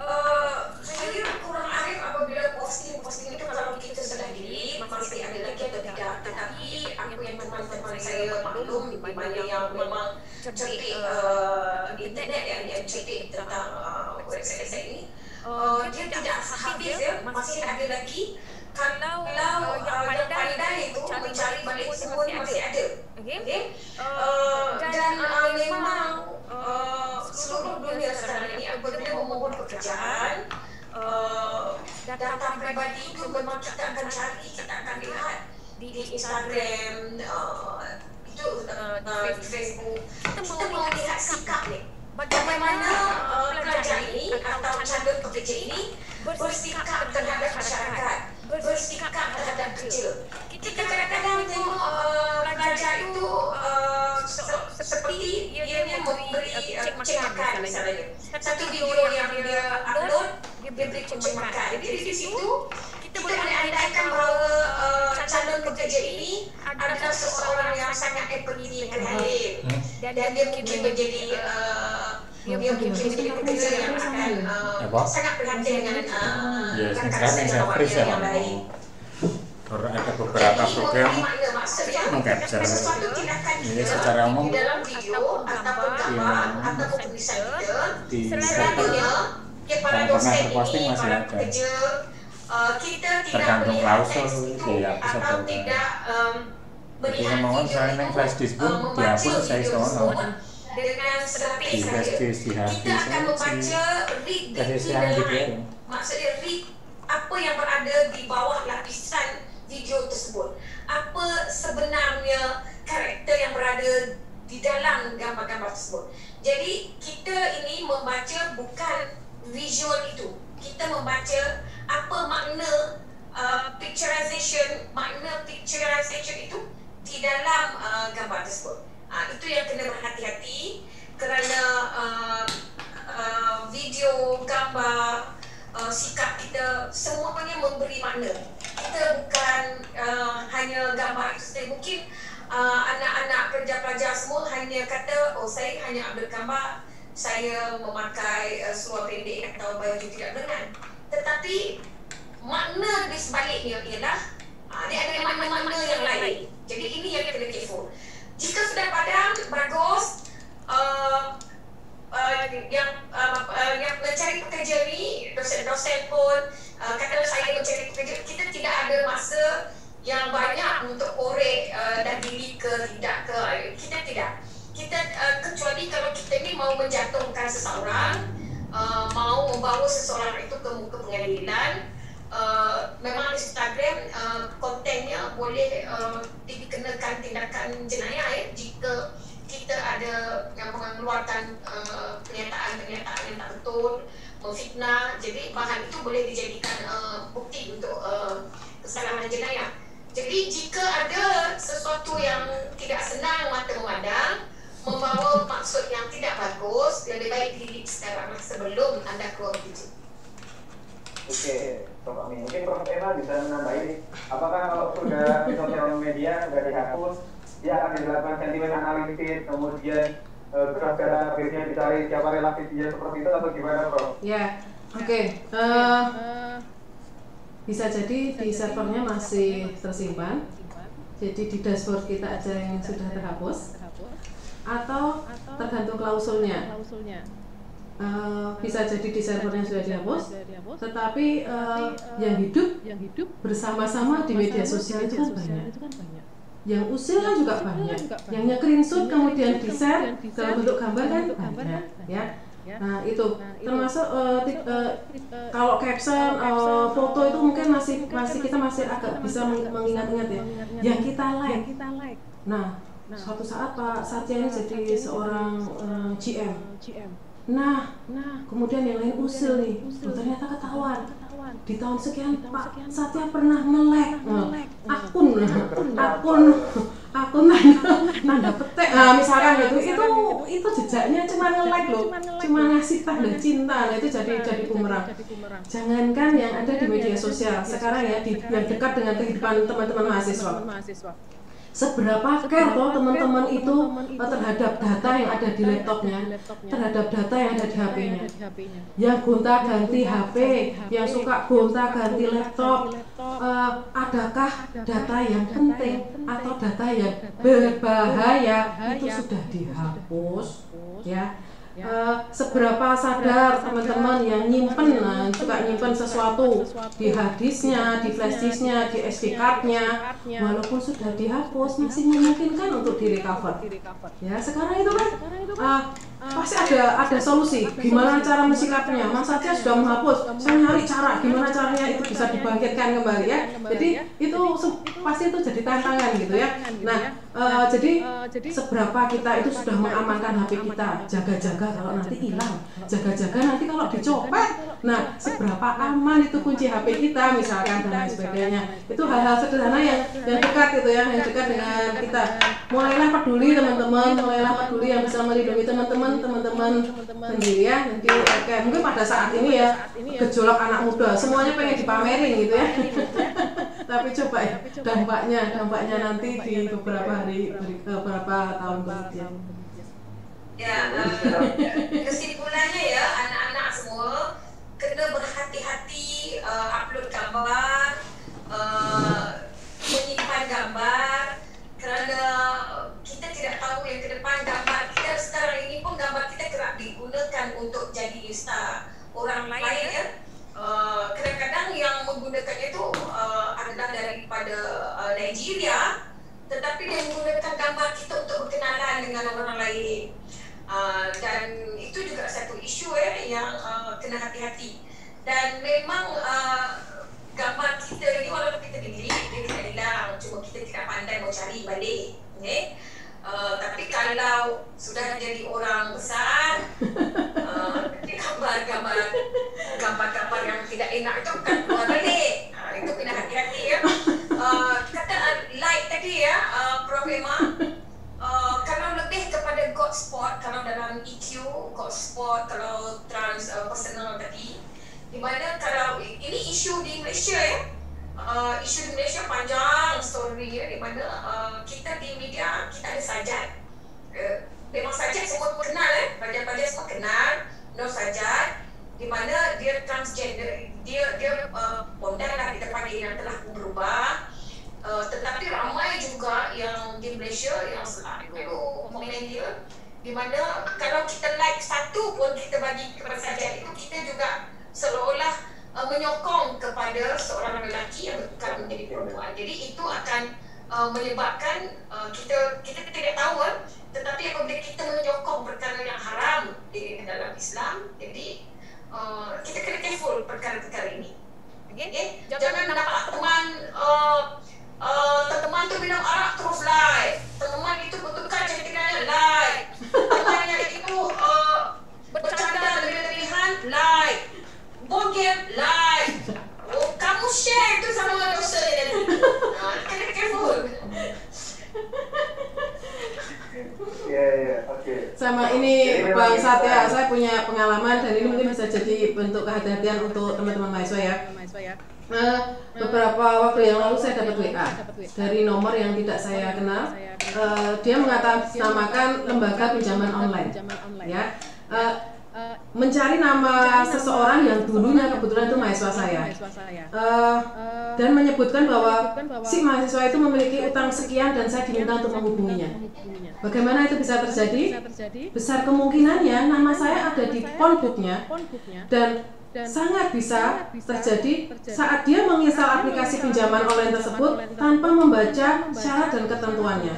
Eh, saya kurang arif apabila posting-posting itu kalau kita sudah diri masih ada lagi atau tidak. Tetapi aku yang teman-teman saya maklum di mana yang memang cerdik eh, internet yang yang cerdik tentang eh, website saya ini eh, dia tidak habis ya masih ada lagi. kalau uh, yang pandai itu mencari balik semua ni masih ada. okay? Uh, dan uh, memang uh, seluruh dunia sekarang ini apabila memohon pekerjaan uh, data pribadi itu memang kita akan cari kita akan lihat di, Instagram uh, itu uh, di Facebook. Kita mau lihat sikap ni bagaimana uh, pelajar ini atau calon pekerja ini? Bersikap terhadap masyarakat. Bersikap terhadap kerja kita kadang-kadang tengok uh, pelajar itu uh, se- seperti dia ni memberi uh, cek makan misalnya. Satu video yang dia upload dia beri cek makan. Jadi di situ kita boleh andaikan bahawa uh, calon pekerja ini adalah seseorang yang sangat empathy dan halim dan dia mungkin menjadi uh, dia mungkin menjadi pekerja yang akan uh, Apa? sangat perhatian dengan uh, Ya, ya. yang lain. Ada beberapa program mengcapture ini secara umum di dalam video ataupun gambar ataupun tulisan di selalunya kepada yang pernah dosen ini pekerja dengan Di di hard kita disk, akan di- membaca read flash disk between yang the gitu ya. line maksudnya read apa yang berada di bawah lapisan video tersebut. Apa sebenarnya karakter yang berada di dalam gambar-gambar tersebut. Jadi kita ini membaca bukan visual itu. Kita membaca apa makna uh, picturization makna picturization itu di dalam uh, gambar tersebut. Uh, itu yang kena berhati-hati kerana uh, uh, video gambar uh, sikap kita semuanya memberi makna. Kita bukan uh, hanya gambar itu saja mungkin uh, anak-anak pelajar-pelajar semua hanya kata oh saya hanya ambil gambar saya memakai uh, seluar pendek atau baju tidak lengan tetapi makna di sebaliknya ialah uh, dia ada makna-makna yang lain. Jadi ini yang kena careful jika sudah padam bagus uh, uh, yang uh, uh, yang mencari pekerja ni dosen-dosen pun uh, katalah saya mencari pekerja kita tidak ada masa yang banyak untuk korek uh, dan diri ke tidak ke kita tidak. Kita uh, kecuali kalau kita ni mau menjatuhkan seseorang uh, mau membawa seseorang itu ke muka pengadilan uh, memang Instagram uh, kontennya boleh uh, dikenakan tindakan jenayah ya. Jika kita ada yang mengeluarkan uh, pernyataan-pernyataan yang tak betul memfitnah jadi bahan itu boleh dijadikan uh, bukti untuk uh, kesalahan jenayah. Jadi jika ada sesuatu yang tidak senang mata memandang membawa maksud yang tidak bagus lebih baik delete sekarang sebelum anda keluar kerja Oke, Prof. Amin. Mungkin Prof. Emma bisa menambahi, apakah kalau sudah di sosial media sudah dihapus, dia akan dilakukan sentimen analisis, kemudian eh, gara-gara akhirnya dicari siapa relasi dia seperti itu atau gimana, Prof? Ya, oke. Eh, bisa jadi di servernya masih tersimpan. Jadi di dashboard kita aja yang sudah terhapus. Atau tergantung klausulnya. Eh, bisa jadi di servernya sudah dihapus, tetapi eh, yang hidup bersama-sama di media sosial itu kan banyak. Yang usil kan juga banyak. Yang nge-screenshot kemudian di-share dalam bentuk gambar kan banyak, ya. Nah itu termasuk uh, tip, uh, kalau caption, uh, foto itu mungkin masih masih kita masih agak bisa mengingat-ingat ya. Yang kita like. Nah suatu saat Pak Satya ini jadi seorang uh, GM. Nah, kemudian yang lain usil nih, ternyata ketahuan. Di tahun sekian Pak Satya pernah nge-like akun. Akun akun. nanda, nanda petek nah misalkan gitu itu itu jejaknya cuma nge-like loh. cuma ngasih tanda cinta. Nah itu jadi jadi bumerang. jangankan yang ada di media sosial. sekarang ya di yang dekat dengan kehidupan teman-teman mahasiswa seberapa care toh teman-teman itu terhadap data yang ada di laptopnya, terhadap data yang ada di HP-nya. Yang gonta-ganti HP, yang suka gonta-ganti laptop, uh, adakah data yang penting atau data yang berbahaya? Itu sudah dihapus. ya uh, seberapa sadar teman-teman yang nyimpen nah, suka nyimpen sesuatu di hadisnya, di flash disknya, di SD cardnya, walaupun sudah dihapus masih memungkinkan untuk direcover. Ya sekarang itu kan uh, pasti ada ada solusi. Gimana cara menyikapinya? Mas saja sudah menghapus. Saya nyari cara gimana caranya itu bisa dibangkitkan kembali ya. Jadi itu pasti itu jadi tantangan gitu ya. Nah uh, jadi seberapa kita itu sudah mengamankan HP kita, jaga-jaga kalau nanti hilang, jaga-jaga nanti kalau dicopet. Nah seberapa aman itu kunci HP kita misalkan dan lain sebagainya. Itu hal-hal sederhana yang yang dekat gitu ya, yang dekat dengan kita. Mulailah peduli teman-teman, mulailah peduli yang bisa melindungi teman-teman teman-teman sendiri ya. Nanti oke mungkin pada saat ini ya gejolak anak muda. Semuanya pengen dipamerin gitu ya. Tapi coba ya dampaknya dampaknya nanti di beberapa hari beberapa tahun kemudian. Ya uh, kesimpulannya ya anak-anak semua kena berhati-hati uh, upload gambar uh, menyimpan gambar kerana kita tidak tahu yang ke depan gambar kita sekarang ini pun gambar kita kerap digunakan untuk jadi star orang lain ya. Uh, kadang-kadang yang menggunakannya itu uh, adalah daripada uh, Nigeria tetapi dia menggunakan gambar kita untuk berkenalan dengan orang lain uh, dan itu juga satu isu ya yang uh, kena hati-hati dan memang uh, gambar kita ni walaupun kita delete dia tidak hilang cuma kita tidak pandai mau cari balik okay? uh, tapi kalau sudah jadi orang besar uh, gambar-gambar gambar-gambar yang tidak enak itu akan keluar balik uh, itu kena hati-hati ya uh, kata uh, like tadi ya uh, Prof. Emma uh, kalau lebih kepada God spot kalau dalam EQ God spot kalau trans uh, personal tadi di mana kalau ini isu di Malaysia ya uh, isu di Malaysia panjang story ya di mana uh, kita di media kita ada sajat. Uh, memang sajat semua kenal eh pelajar-pelajar semua kenal no sajat di mana dia transgender dia dia uh, lah depan dia yang telah berubah. Uh, tetapi ramai juga yang di Malaysia yang selalu komen dia di mana kalau kita like satu pun kita bagi kepada sajat itu kita juga seolah-olah uh, menyokong kepada seorang lelaki yang akan menjadi perempuan. Jadi itu akan uh, menyebabkan uh, kita kita tidak tahu uh, tetapi apabila kita menyokong perkara yang haram di dalam Islam, jadi uh, kita kena careful perkara-perkara ini. Okay? okay? Jangan nampak teman uh, uh, teman tu minum arak terus like. Teman itu betulkan cantiknya like. Teman yang itu uh, bercanda lebih-lebihan like bokep live. Oh, kamu share itu sama dia tadi. Nah, kena careful. Oke. Sama ini Bang Satya, saya punya pengalaman dan ini mungkin bisa jadi bentuk kehati-hatian untuk teman-teman mahasiswa ya. Nah, beberapa waktu yang lalu saya dapat WA dari nomor yang tidak saya kenal. Uh, dia mengatasnamakan lembaga pinjaman online. Ya. Uh, mencari nama seseorang yang dulunya kebetulan itu mahasiswa saya. uh, dan menyebutkan bahwa si mahasiswa itu memiliki utang sekian dan saya diminta untuk menghubunginya. Bagaimana itu bisa terjadi? Besar kemungkinannya nama saya ada di phonebooknya dan sangat bisa terjadi saat dia menginstal aplikasi pinjaman online tersebut tanpa membaca syarat dan ketentuannya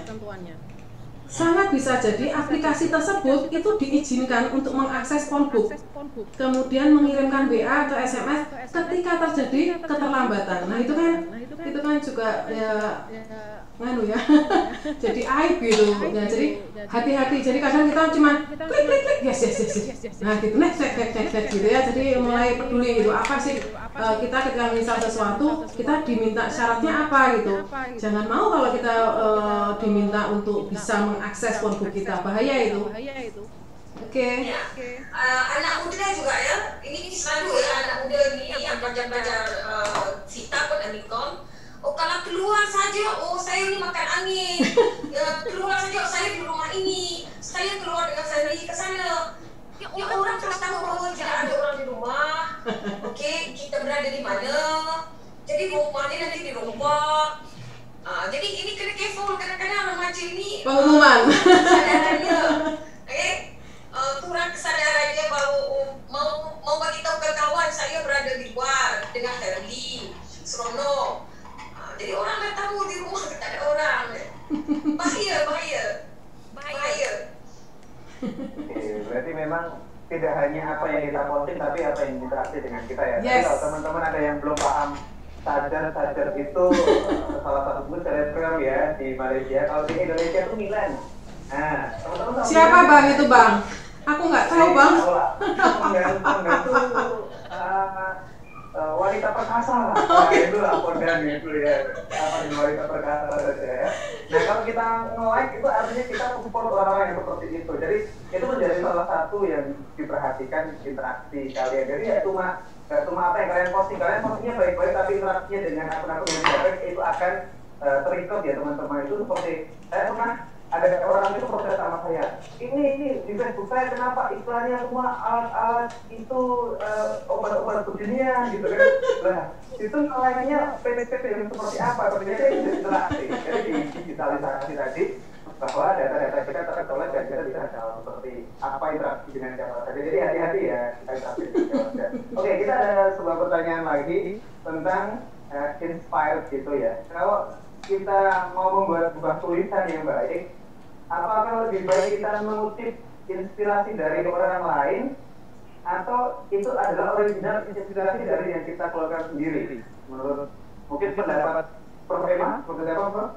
sangat bisa jadi aplikasi tersebut itu diizinkan untuk mengakses phonebook kemudian mengirimkan WA atau SMS ketika terjadi keterlambatan. Nah itu kan itu kan juga ya nganu ya jadi aib gitu. Ya jadi hati-hati. Jadi kadang kita cuma klik klik klik yes yes yes, yes. nah gitu. Next next next next gitu ya. Jadi mulai peduli gitu apa sih uh, kita ketika misal sesuatu kita diminta syaratnya apa gitu. Jangan mau kalau kita uh, diminta untuk bisa mengakses phonebook kita. Bahaya itu. Oke. Okay. Ya. Uh, anak muda juga ya, ini selalu ya anak muda ini yang belajar-belajar uh, pun Amikom, oh kalau keluar saja oh saya ini makan angin. Ya, keluar saja oh, saya di rumah ini. Saya keluar dengan family ke sana ya, ya orang terus tahu bahwa tidak ada orang di rumah. Oke okay, kita berada di mana? Jadi rumahnya nanti di rumah. Uh, jadi ini kena careful. Kadang-kadang remaja ini pengumuman. uh, kesadarannya. Oke okay? uh, kurang kesadarannya bahwa uh, mau mau bagi tahu ke kawan saya berada di luar dengan family seronok. Jadi orang nggak tahu di rumah kita ada orang. Bahaya. Bahaya. Bahaya Oke, berarti memang tidak hanya apa yang kita posting tapi apa yang interaksi dengan kita ya. Yes. Jadi kalau teman-teman ada yang belum paham sadar sadar itu salah satu bus selebgram ya di Malaysia. Kalau di Indonesia itu Milan. Nah, teman-teman siapa Milan? bang itu bang aku nggak tahu bang tahu lah. Penggantung eh, eh, wanita perkasa lah. Nah, itu lah pondan itu ya. Apa di wanita perkasa saja ya. Nah kalau kita nge-like itu artinya kita support orang-orang yang seperti itu. Jadi itu menjadi salah satu yang diperhatikan interaksi kalian. Jadi ya cuma nggak cuma apa yang kalian posting, kalian postingnya baik-baik tapi interaksinya dengan akun-akun yang baik itu akan uh, terikut ya teman-teman itu seperti saya pernah ada orang itu protes sama saya. Ini ini di Facebook saya kenapa iklannya semua alat-alat itu uh, obat-obat dunia gitu kan? Lah itu nilainya PT-PT yang seperti apa? Ternyata itu interaksi jadi di digitalisasi tadi bahwa data-data kita tercolek dan kita bisa tahu seperti apa interaksi dengan siapa saja. Jadi hati-hati ya kita oke kita ada sebuah pertanyaan lagi tentang uh, inspired gitu ya. Kalau kita mau membuat sebuah tulisan yang baik apakah lebih baik kita mengutip inspirasi dari orang lain atau itu adalah original inspirasi dari yang kita keluarkan sendiri? Menurut mungkin pendapat Prof. Apa Prof?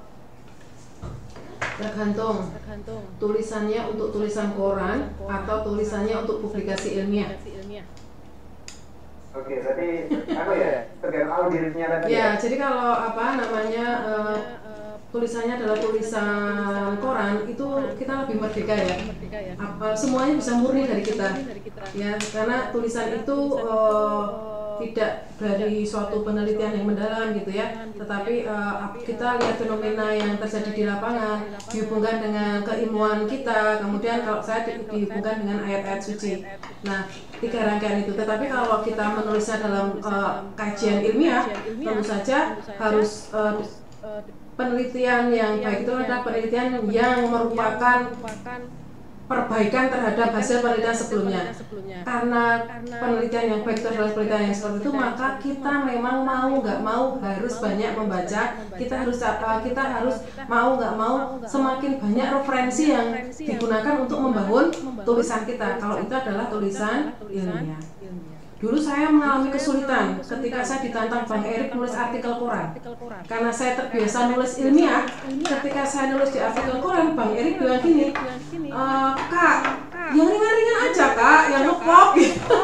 tergantung. Tulisannya untuk tulisan koran atau tulisannya untuk publikasi ilmiah? Oke, berarti apa ya? Tergantung audiensnya tadi ya jadi kalau apa namanya eh, tulisannya adalah tulisan koran itu kita lebih merdeka ya. Apa semuanya bisa murni dari kita. Ya karena tulisan itu eh, tidak dari suatu penelitian yang mendalam gitu ya. Tetapi ap- kita lihat fenomena yang terjadi di lapangan dihubungkan dengan keilmuan kita. Kemudian kalau saya di- dihubungkan dengan ayat-ayat suci. Nah tiga rangkaian itu. Tetapi kalau kita menulisnya dalam eh, kajian ilmiah tentu saja harus eh, penelitian yang baik itu adalah penelitian yang merupakan perbaikan terhadap hasil penelitian sebelumnya. Karena penelitian yang baik itu adalah penelitian yang seperti itu, maka kita memang mau nggak mau harus banyak membaca. Kita harus uh, kita harus mau nggak mau semakin banyak referensi yang digunakan untuk membangun tulisan kita. Kalau itu adalah tulisan ilmiah. Dulu saya mengalami kesulitan ketika saya ditantang Bang Erik nulis artikel koran. Karena saya terbiasa nulis ilmiah, ketika saya nulis di artikel koran, Bang Erik bilang gini, "E, Kak, yang ringan-ringan aja Kak, yang ngepop gitu.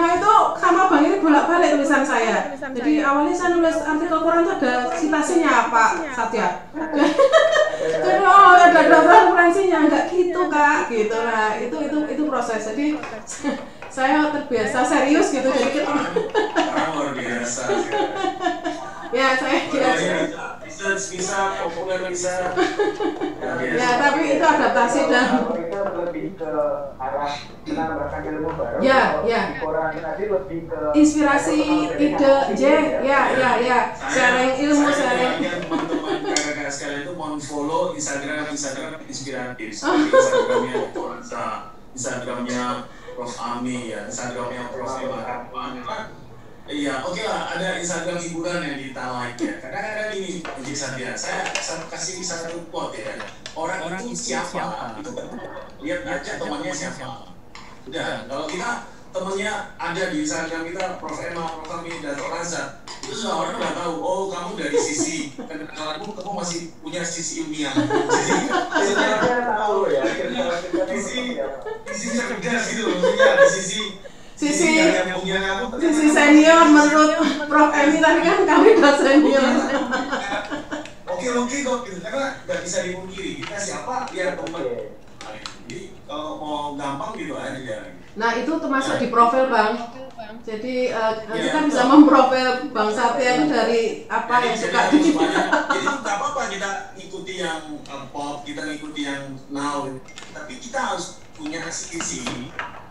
Nah itu sama Bang Erik bolak-balik tulisan saya. Jadi awalnya saya nulis artikel koran itu ada citasinya Pak Satya. Jadi oh ada daftar referensinya enggak gitu kak gitu nah itu itu itu proses jadi saya terbiasa serius gitu jadi kita luar biasa. ya saya kira Bisa bisa populer bisa. Luar biasa. ya tapi itu adaptasi dan itu lebih ke arah menambahkan ilmu baru. Ya, ya. Di koran tadi lebih ke inspirasi ide J ya ya ya sharing ilmu saya sharing teman-teman sekalian itu mohon follow Instagram Instagram inspiratif Instagramnya Instagramnya Prof Ami ya, Instagramnya Prof Karpan. Iya, oke lah, ada Instagram hiburan yang kita like ya. Kadang-kadang ini, Ujik Satya, saya, saya kasih satu quote ya. Orang, itu siapa? Itu kan lihat aja temannya siapa. Udah, kalau kita temennya ada di Instagram kita, Prof. Emma, Prof. Kami, dan Prof. Razak, itu sudah orang udah tahu, oh kamu dari sisi kenalanmu, kamu masih punya sisi ilmiah. Jadi, Sebenarnya tahu ya. sisi, sisi cerdas gitu, maksudnya di sisi Sisi- Sisi senior menurut Prof. Emi tadi kan kami udah senior. Oke oke kok gitu karena nggak bisa dipungkiri kita siapa ya teman. Jadi kalau mau gampang gitu aja. Nah itu termasuk di profil bang. Jadi eh, kita bisa memprofil Bang Satya itu dari apa yang suka jadi, di jadi nggak apa-apa kita ikuti yang uh, pop, kita ngikuti yang now, tapi kita harus punya sisi.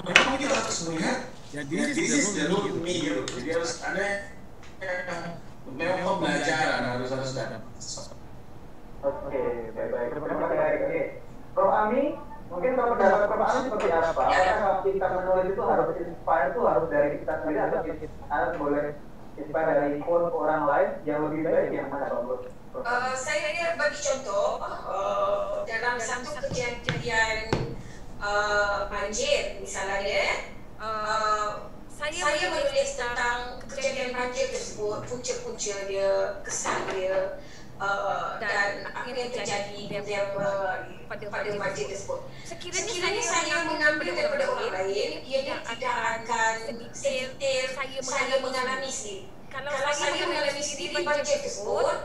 Memang kita harus melihat ya this is the gitu. Jadi harus ada eh, memang pembelajaran harus harus ada. Oke, baik-baik. Terima kasih. Prof. Ami, mungkin kalau pendapat Prof. Ami seperti apa? Apakah kita menulis itu harus inspire itu harus dari kita sendiri atau kita boleh inspire dari quote orang lain yang lebih baik yang mana Pak Bos? Uh, saya bagi contoh uh, dalam satu kejadian uh, banjir misalnya uh, saya, menulis tentang kejadian banjir tersebut punca-punca dia kesan dia uh, dan apa yang terjadi dan uh, pada pada banjir tersebut. sekiranya saya mengambil daripada orang lain ia tidak akan detail saya mengalami sendiri. kalau saya mengalami sendiri banjir tersebut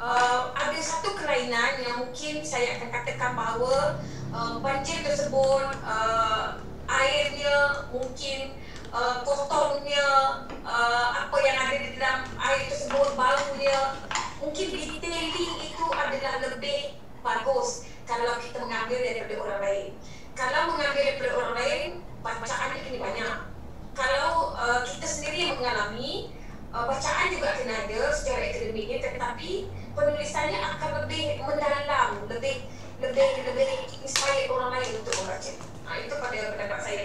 uh, ada satu kelainan yang mungkin saya akan katakan bahawa uh, banjir tersebut uh, mungkin uh, kotornya uh, apa yang ada di dalam air tersebut baunya. Mungkin detailing itu adalah lebih bagus kalau kita mengambil daripada orang lain. Kalau mengambil daripada orang lain bacaannya kini banyak. Kalau uh, kita sendiri yang mengalami uh, bacaan juga kena ada secara akademiknya tetapi penulisannya akan lebih mendalam lebih lebih lebih inspire orang lain untuk membaca. Nah, itu pada pendapat saya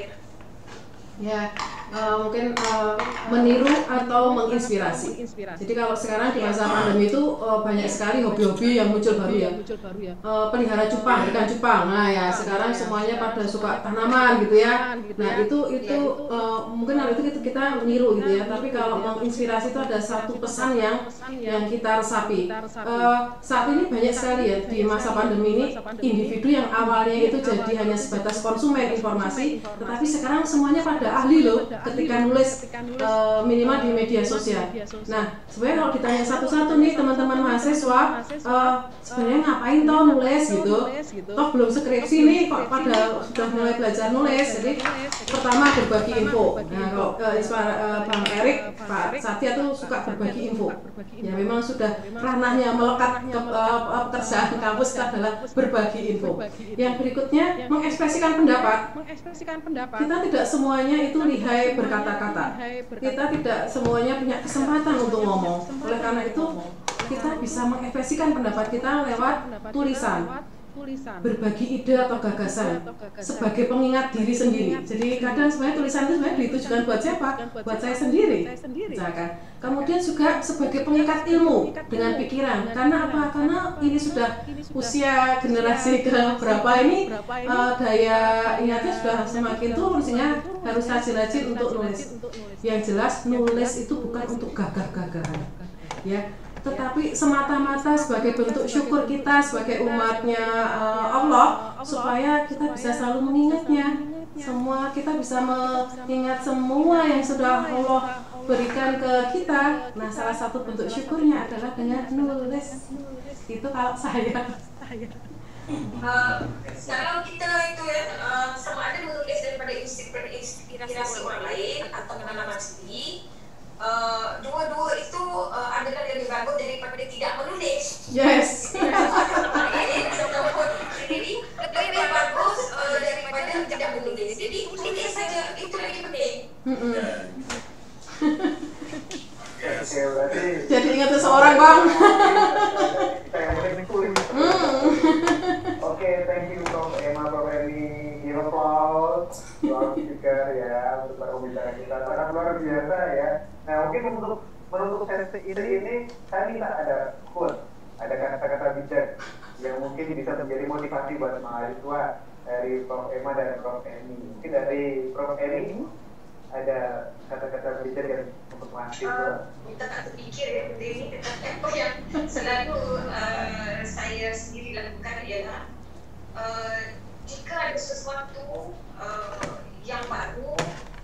Ya, eh, mungkin eh, meniru atau menginspirasi. Jadi kalau sekarang di masa pandemi itu eh, banyak sekali hobi-hobi yang muncul baru ya. Eh, pelihara cupang, ikan cupang. Nah ya sekarang semuanya pada suka tanaman gitu ya. Nah itu itu eh, mungkin hal itu kita, kita meniru gitu ya. Tapi kalau menginspirasi itu ada satu pesan yang yang kita resapi. Eh, saat ini banyak sekali ya di masa pandemi ini individu yang awalnya itu jadi hanya sebatas konsumen informasi, tetapi sekarang semuanya pada ahli loh ketika nulis eh, minimal di media sosial. Nah, sebenarnya kalau ditanya satu-satu nih teman-teman mahasiswa, eh, sebenarnya ngapain toh nulis gitu? Toh belum skripsi nih kok pada sudah mulai belajar nulis. Jadi pertama berbagi info. Nah, kalau eh, eh, Bang Erik, Pak Satya tuh suka berbagi info. Ya memang sudah ranahnya melekat ke eh, eh, pekerjaan kampus adalah berbagi info. Yang berikutnya mengekspresikan pendapat. mengekspresikan pendapat Kita tidak semuanya itu lihai berkata-kata. Kita tidak semuanya punya kesempatan untuk ngomong. Oleh karena itu, kita bisa mengekspresikan pendapat kita lewat tulisan, tulisan berbagi ide atau gagasan sebagai pengingat diri sendiri. Jadi kadang sebenarnya tulisan itu sebenarnya ditujukan buat siapa? Buat saya sendiri. Misalkan. Kemudian juga sebagai pengikat ilmu dengan pikiran. Karena apa? Karena ini sudah usia generasi ke berapa ini eh, daya ingatnya sudah semakin turun sehingga harus rajin-rajin untuk nulis. Yang jelas nulis itu bukan untuk gagah-gagahan. Ya, tetapi semata-mata sebagai bentuk syukur kita sebagai umatnya eh, Allah supaya kita bisa selalu mengingatnya. Semua kita bisa mengingat semua yang sudah Allah berikan ke kita. Nah salah satu bentuk syukurnya adalah dengan nulis. Itu kalau saya. Uh, kalau kita itu ya uh, sama ada menulis daripada inspirasi, orang lain atau pengalaman sendiri uh, dua-dua itu uh, adalah lebih bagus daripada tidak menulis yes jadi lebih bagus uh, daripada tidak menulis jadi tulis saja itu lebih penting. Oke, berarti jadi ingat seseorang bang. Hmm. Oke, thank you Applause. soal speaker ya untuk para pembicara kita sangat luar biasa ya. Nah mungkin untuk menutup sesi ini, ini saya minta ada quote, ada kata-kata bijak yang mungkin bisa menjadi motivasi buat mahasiswa dari Prof. Emma dan Prof. Eni. Mungkin dari Prof. Eni ada kata-kata bijak yang untuk mahasiswa. kita tak terfikir ya benda ini apa yang selalu uh, saya sendiri lakukan ialah uh, jika ada sesuatu uh, yang baru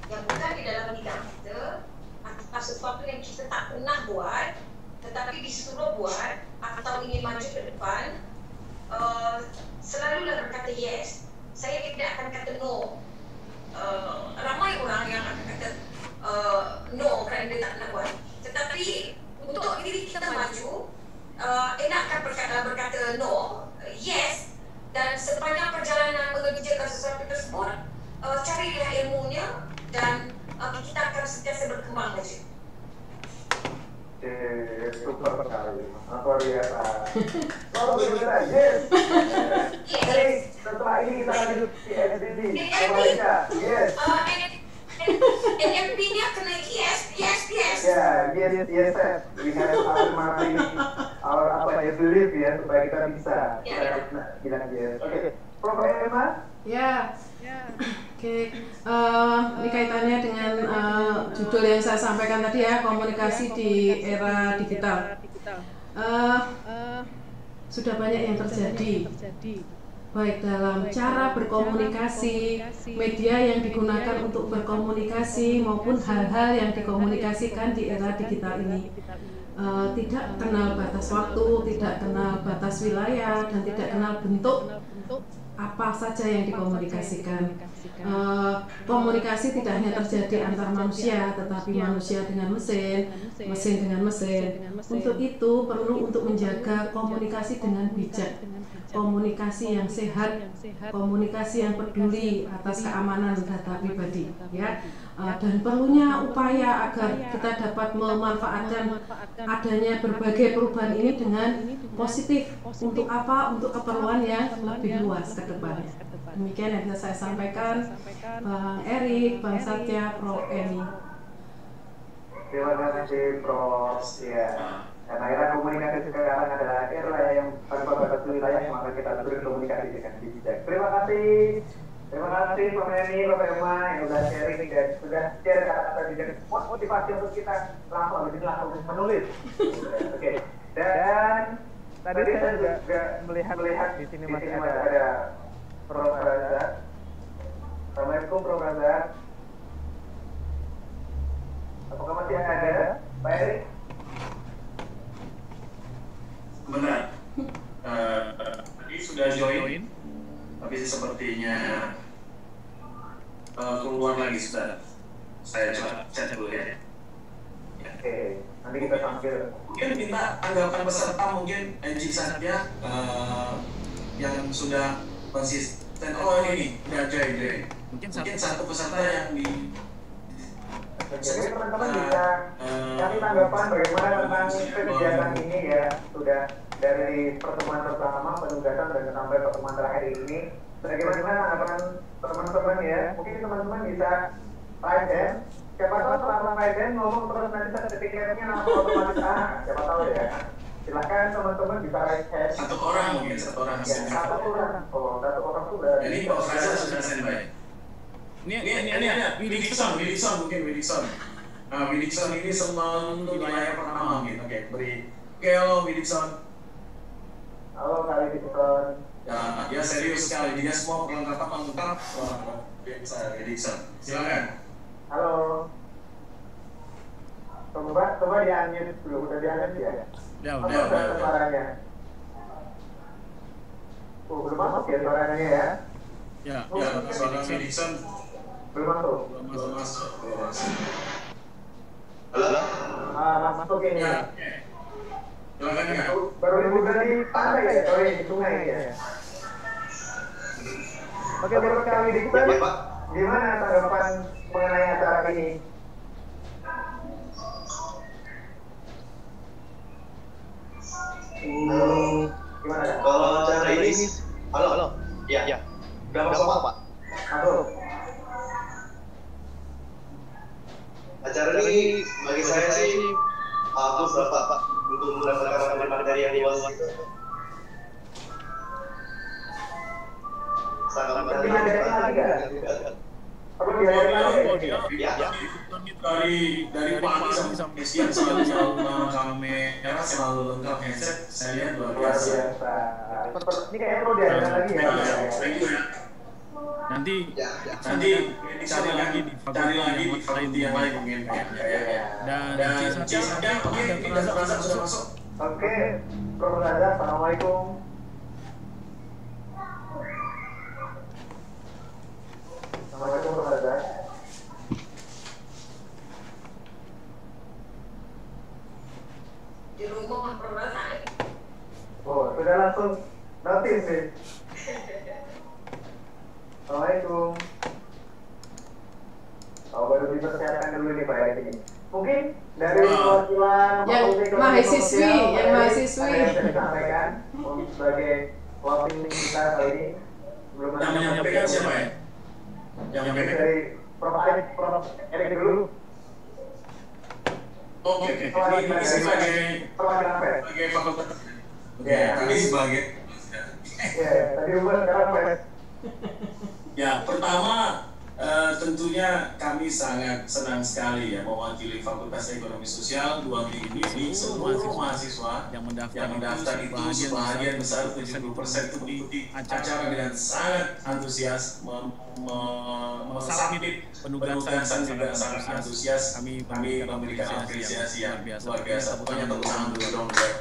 yang bukan di dalam bidang kita atau sesuatu yang kita tak pernah buat tetapi disuruh buat atau ingin maju ke depan uh, selalulah berkata yes saya tidak akan kata no uh, ramai orang yang akan kata uh, no kerana dia tak nak buat tetapi untuk diri kita maju uh, enakkan berkata, berkata no yes dan sepanjang perjalanan mengerjakan sesuatu tersebut uh, carilah ilmunya dan uh, kita akan sentiasa berkembang maju Eh, super sekali, luar biasa. Oh, berbeda, yes. Jadi setelah ini kita lanjut PhD di Malaysia, yes. uh, NMP-nya kena yes yes yes Ya, yes. We have affirmative, our apa ya belief ya supaya kita bisa. Kita bilang yes. Oke, Prof. Emma, Ya. Oke, eh, ini kaitannya dengan eh, judul yang saya sampaikan tadi ya, komunikasi di era digital. Eh, sudah banyak yang terjadi, baik dalam cara berkomunikasi, media yang digunakan untuk berkomunikasi maupun hal-hal yang dikomunikasikan di era digital ini. Eh, tidak kenal batas waktu, tidak kenal batas wilayah, dan tidak kenal bentuk apa saja yang dikomunikasikan. Eh, komunikasi tidak hanya terjadi antar manusia, tetapi manusia dengan mesin, mesin dengan mesin. Untuk itu perlu untuk menjaga komunikasi dengan bijak, komunikasi yang sehat, komunikasi yang peduli atas keamanan data pribadi, ya. Eh, dan perlunya upaya agar kita dapat memanfaatkan adanya berbagai perubahan ini dengan positif untuk apa? Untuk keperluan yang lebih luas ke depannya. Demikian yang bisa saya sampaikan, Bang Erik, Bang Satya, Pro Eni. terima kasih Prof. Ya. Karena era komunikasi sekarang adalah era yang tanpa batas wilayah, maka kita berkomunikasi dengan bijak. Terima kasih. Terima kasih Prof. Eni, Prof. Emma yang sudah sharing dan sudah share kata-kata bijak motivasi untuk kita langsung habis ini langsung menulis. Oke. Dan tadi saya juga melihat melihat di sini masih ada, ada Prof. Razak. Assalamualaikum Prof. Razak. Apakah masih ada? Pak Erik? Benar. Eh, tadi sudah join, tapi sepertinya eh, keluar lagi sudah. Saya coba chat dulu ya. Oke, nanti kita sambil Mungkin minta tanggapan peserta mungkin Enji Satya eh, yang sudah konsisten. Oh ini nih, udah join join. Mungkin satu peserta yang di Jadi teman-teman bisa kasih tanggapan bagaimana tentang kegiatan ini ya sudah dari pertemuan pertama penugasan dan sampai pertemuan terakhir ini bagaimana tanggapan teman-teman ya mungkin teman-teman bisa present siapa tahu setelah present ngomong terus nanti sertifikatnya langsung otomatis ah siapa tahu ya silakan teman-teman bisa raise hand satu orang mungkin satu orang ya satu orang oh satu orang tuh udah Jadi Pak Faisal sudah standby. Ini ini ini ini, ini. Willikson, Willikson mungkin Willikson. Nah, Willikson ini selalu di layar pertama mungkin. Oke, beri. Oke, halo Willikson. halo kali Dikson Ya, dia serius sekali. Dia semua perlengkapan lengkap. Willikson. Silakan. halo coba coba di unmute dulu udah di unmute ya Ya, udah, udah, udah. suaranya oh belum masuk ya suaranya ya Ya, ya, suara Willikson belum masuk belum masuk masuk. belum masuk. ah masuk ini Ya, Baru liburan di pantai ya, oh di sungai ya. Oke, baru kami di Kuban. Iya, gimana tanggapan mengenai acara ini? Hmm, gimana? Kalau acara ini, halo, halo. Ya, ya. Berapa soal, Pak? Halo. Acara ini bagi saya sih bagus, Pak. Sangat Tapi ada yang lagi nggak? Ya, dari dari pagi sampai siang selalu bawa kamera selalu lengkap headset. Saya lihat luar biasa. Ini kayaknya perlu diajarin lagi ya. Nanti ya, ya. nanti cari lagi di cari lagi di fakulti yang lain mungkin ya, ya, ya. Dan dan C1 C saja oke kita sudah sudah masuk Oke, Prof. Raza, Assalamualaikum. Assalamualaikum Prof. Raza. Di rumah perasaan. Oh, sudah langsung notice sih. Assalamualaikum. Oh, baru dipersiapkan dulu nih Pak ya ini. Mungkin dari perwakilan Yang mahasiswi, yang Eri, mahasiswi. ada yang disampaikan sebagai closing kita kali ini. Belum ada yang menyampaikan siapa ya yang menyampaikan dari Prof. Erik, Prof. Erik dulu. oke oke ini ini sebagai ya? sebagai fakultas ya kami sebagai Ya, tadi sekarang apa ya? Ya, pertama eh, tentunya kami sangat senang sekali ya mewakili Fakultas Ekonomi Sosial dua minggu ini. Seluruh mahasiswa yang mendaftar, yang mendaftar itu sebagian besar. 70% itu mengikuti acara. dengan sangat antusias mensubmit penugasan juga sangat antusias. kami kami memberikan apresiasi yang luar biasa. pokoknya tepuk tangan dulu dong buat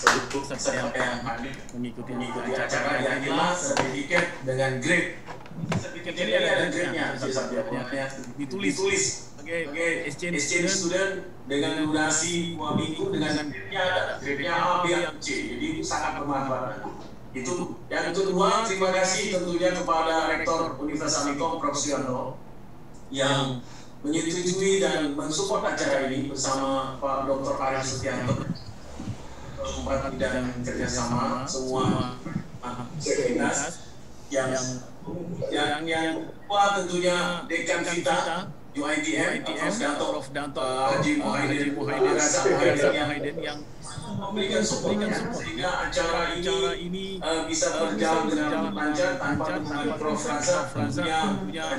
seluruh peserta yang hadir mengikuti mengikuti acara yang jelas. sertifikat dengan grade ini ada grade-nya ya, ditulis. tulis oke oke. Exchange student. dengan durasi dua minggu dengan grade-nya ada. Grade-nya A B C. Jadi itu sangat bermanfaat. Itu. Yang kedua terima kasih tentunya kepada rektor Universitas Amikom Prof. Suyono yang menyetujui dan mensupport acara ini bersama Pak Dr. Arief Sutianto tempat bidang kerjasama semua yang yang yang kedua tentunya dekan kita UITM Prof. Danto Haji Muhaidin Muhaidin yang memberikan support sehingga acara ini eh, bisa berjalan dengan lancar tanpa dukungan Prof. Raza tentunya tidak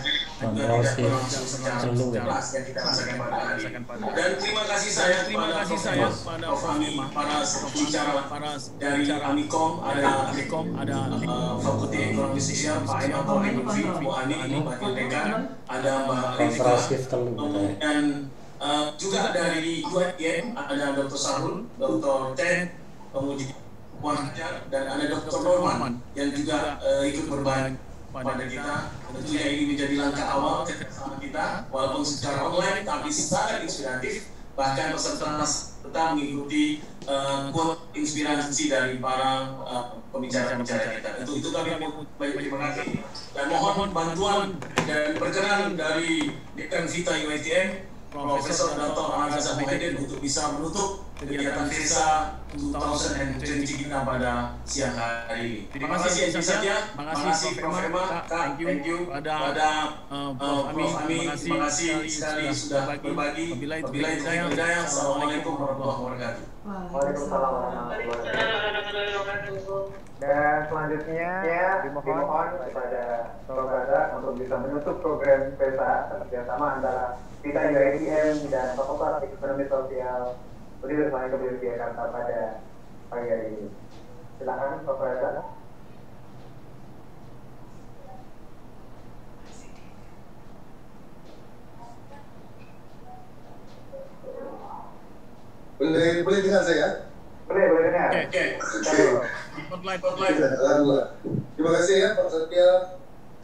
berlangsung secara jelas yang kita rasakan pada hari ini. Dan terima kasih saya terima kasih saya pada Prof. Ami para bicara dari Amikom ada Amikom ada Fakulti Ekonomi Sosial Pak Enoto Ekonomi Bu Ani ini Wakil Dekan ada Mbak Rifka kemudian eh, juga dari UITM ada Dr. Sarul, Dr. Ted, kemudian Wahja dan ada Dr. Norman yang juga eh, ikut berbagi pada kita. Tentunya ini menjadi langkah awal kerjasama kita, walaupun secara online tapi sangat inspiratif. Bahkan peserta tetap mengikuti eh, quote inspirasi dari para eh, pembicara-pembicara kita. Itu itu kami mau baik terima kasih dan mohon bantuan dan perkenan dari Dekan Vita UITM Profesor Dr. Anazah Muhaidin untuk bisa menutup kegiatan VISA 2020 kita pada siang hari ini. Terima kasih Haji Satya, terima kasih Prof. Emma, Kak, thank you pada uh, Prof. Ami, terima kasih sekali sudah berbagi. Bila itu hidayah, Assalamualaikum warahmatullahi wabarakatuh. Waalaikumsalam warahmatullahi wabarakatuh. Dan selanjutnya dimohon kepada Prof. Raza untuk bisa menutup program PESA kerjasama antara kita UITM dan Fakultas Ekonomi Sosial Universitas Islam Yogyakarta pada pagi hari ini. Silakan Prof. Raza. Boleh, boleh dengar saya? Boleh, boleh dengar. Oke, Oke. Alhamdulillah. Terima kasih ya Pak Satya,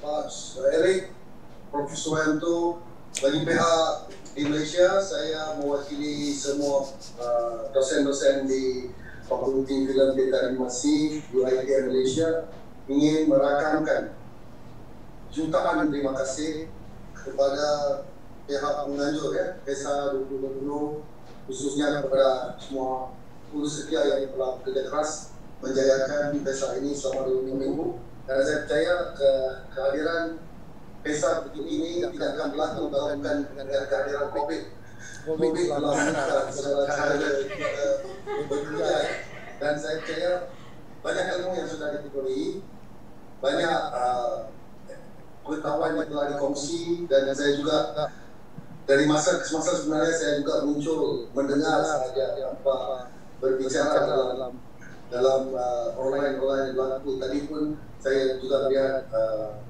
Pak Erik, Prof. Suwanto, bagi pihak di Malaysia, saya mewakili semua uh, dosen-dosen di Fakulti Film Data Animasi UITM Malaysia ingin merakamkan jutaan terima kasih kepada pihak penganjur ya, PESA 2020 khususnya kepada semua guru setia yang telah bekerja keras menjayakan PESA ini selama dua minggu. Dan saya percaya ke kehadiran PESA begitu ini tidak akan berlaku bukan dengan kehadiran COVID. COVID telah meningkat segala cara kita bekerja ya. dan saya percaya banyak ilmu yang sudah diperoleh, banyak uh, pengetahuan yang telah dikongsi dan saya juga dari masa ke masa sebenarnya saya juga muncul mendengar saja apa berbicara dalam dalam. uh, online online yang berlaku. Tadi pun saya juga lihat uh,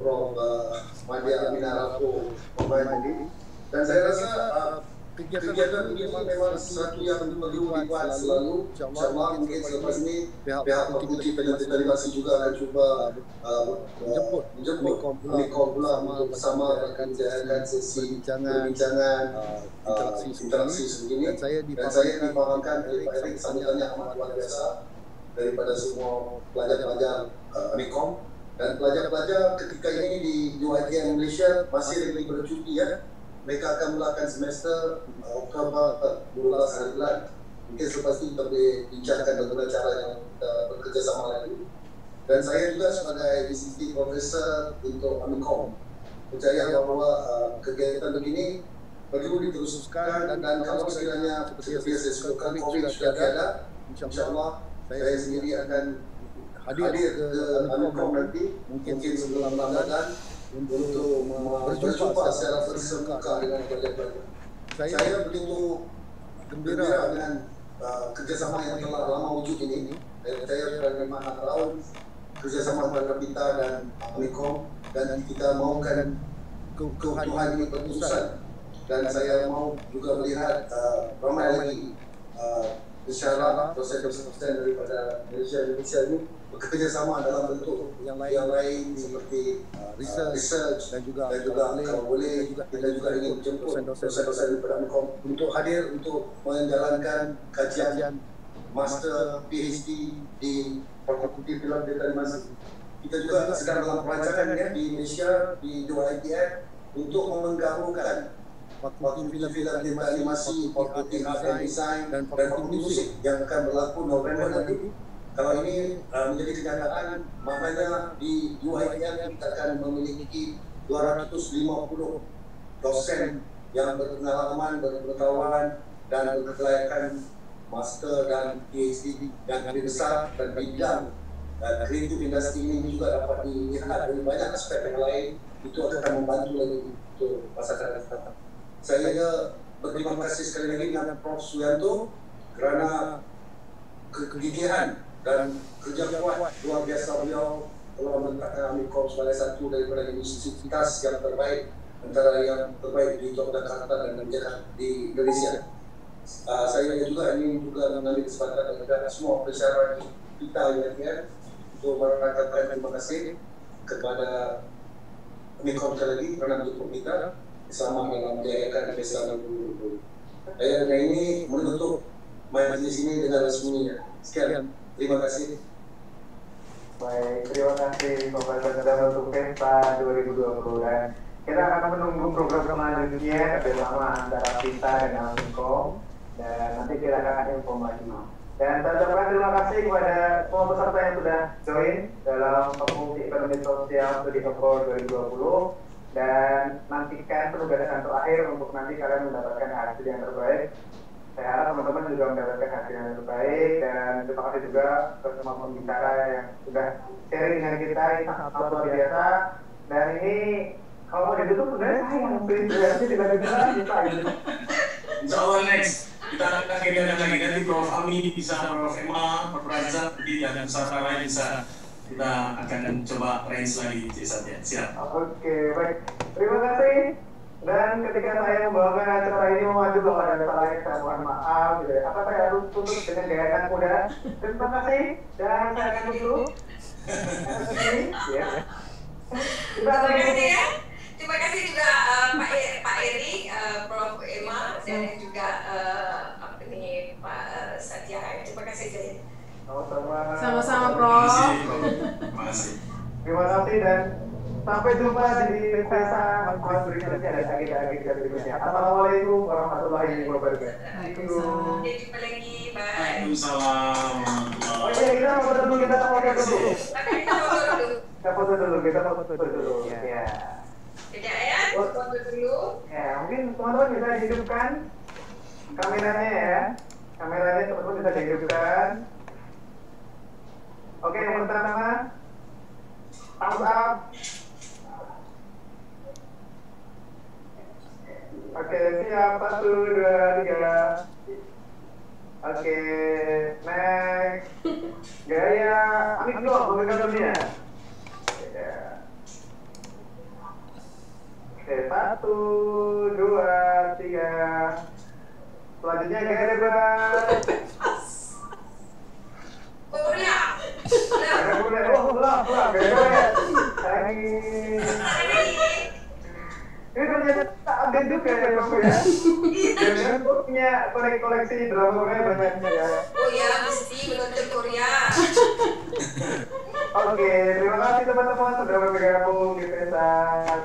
Prof. Uh, Madya Aminarapo pemain ini dan saya rasa uh, kegiatan ini memang sesuatu yang perlu dibuat selalu. insyaAllah mungkin selepas ini pihak fakulti penyelidikan derivasi juga akan cuba uh, menjemput. menjemput Unikom pula. untuk bersama akan menjalankan sesi perbincangan uh, interaksi sebegini dan saya dipahamkan oleh Pak Erik sambutannya amat luar biasa. daripada semua pelajar-pelajar uh, Unikom dan pelajar-pelajar ketika ini di UITM Malaysia masih lagi bercuti ya mereka akan mulakan semester uh, Oktober 12 hari bulan. Mungkin selepas itu kita boleh bincangkan bagaimana cara yang kita bekerjasama lagi. Dan saya juga sebagai visiting professor untuk Amikom percaya bahawa uh, kegiatan begini perlu diteruskan dan, dan kalau sekiranya seperti biasa sebutkan COVID sudah tiada, insyaAllah saya sendiri akan hadir ke Amikom nanti mungkin sebelum Ramadan untuk berjumpa secara terbuka dengan pelajar-pelajar. Saya begitu gembira dengan uh, kerjasama yang telah lama wujud ini. Dan saya sudah lima tahun kerjasama antara kita dan Amikom dan kita maukan keutuhan ini berterusan. Dan saya mau juga melihat uh, ramai lagi uh, insyaAllah dosen-dosen daripada Malaysia Indonesia ini bekerja sama dalam bentuk yang lain, yang lain seperti uh, research, research dan juga dan juga kalau boleh juga kita juga ingin menjemput dosen-dosen daripada Amikom untuk hadir untuk menjalankan kajian master PhD di Fakulti Film dan Animasi. Kita juga sedang dalam perancangan ya di Malaysia di dua untuk menggabungkan Fakulti Film dan Animasi, Fakulti Art and Design dan Fakulti Musik. Yang akan berlaku November nanti kalau ini uh, menjadi kenyataan, maknanya di UITM kita akan memiliki 250 dosen yang berpengalaman, berpengetahuan dan berkelayakan master dan PhD yang lebih besar dan bidang dan kreatif industri ini juga dapat dilihat dari banyak aspek yang lain itu akan membantu lagi untuk masa akan datang. Saya berterima kasih sekali lagi dengan Prof. Suyanto kerana kegigihan dan kerja kuat luar biasa beliau telah menetapkan Amikom sebagai satu daripada universitas yang terbaik antara yang terbaik di Yogyakarta dan di Indonesia. Uh, saya juga ingin juga mengambil kesempatan kepada semua peserta kita ya, untuk mengatakan terima kasih kepada Amikom sekali lagi kerana mendukung kita selama dalam menjayakan Islam 2020. Dan ini menutup majlis ini dengan resminya. Sekian. Terima kasih. Baik, terima kasih Bapak Sadar untuk pesta 2020 dan kita akan menunggu program selanjutnya bersama antara kita dengan Minkom dan nanti kita akan informasi. Dan saya ucapkan terima kasih kepada semua peserta yang sudah join dalam Fakulti Ekonomi Sosial Studi Award 2020 dan nantikan penugasan terakhir untuk nanti kalian mendapatkan hasil yang terbaik saya harap teman-teman juga mendapatkan hasil yang terbaik dan terima kasih juga ke semua pembicara yang sudah sharing dengan kita ini sangat luar biasa. Dan ini kalau mau ditutup sebenarnya sayang berintegrasi tidak ada kita gitu. Insya Allah next kita akan kegiatan lagi. Nanti Prof. Ami bisa Prof. Emma, Prof. Raza, dan peserta lain bisa kita akan coba range lagi saja. Siap. Oke baik. Terima kasih dan ketika saya membawakan acara ini memacu bahwa ada salahnya saya mohon maaf gitu ya. Apa saya harus tutup dengan gaya anak muda? Terima kasih dan saya akan tutup. ya. Terima kasih ya. Terima kasih juga uh, Pak e Pak Eri, uh, Prof Emma dan juga uh, apa ini Pak uh, Satya. Terima kasih jadi. Sama-sama. Sama-sama Prof. Terima kasih. Terima kasih dan Sampai jumpa di pesta berikutnya dan agenda-agenda berikutnya. Assalamualaikum warahmatullahi wabarakatuh. Waalaikumsalam. Jumpa lagi. Bye. Waalaikumsalam. Oh iya, kita foto dulu, kita. Kita foto dulu. Kita foto dulu, kita foto dulu. Ya. Tidak ya, foto dulu. Ya, mungkin teman-teman bisa dihidupkan kameranya ya. Kameranya teman-teman bisa dihidupkan. Oke, yang pertama. Thumbs up. Oke, siap. Satu, dua, tiga. Oke, next. Gaya, ambil dulu, pemegang dunia. Oke, satu, dua, tiga. Selanjutnya gaya lebar. Korea. Gaya mulai. Oh, belum, belum. Gaya lebar. Lagi. Ini ternyata ada juga ya kamu ya. Jangan punya koleksi drama Korea banyaknya ya. Oh ya, mesti menonton Korea. Oke, terima kasih teman-teman sudah bergabung di Pesta.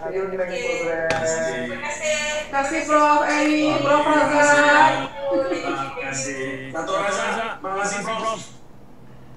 See you next program. Terima kasih. Kasih Prof Eni, Prof Raza. Terima kasih. Tato rasa, makasih Prof.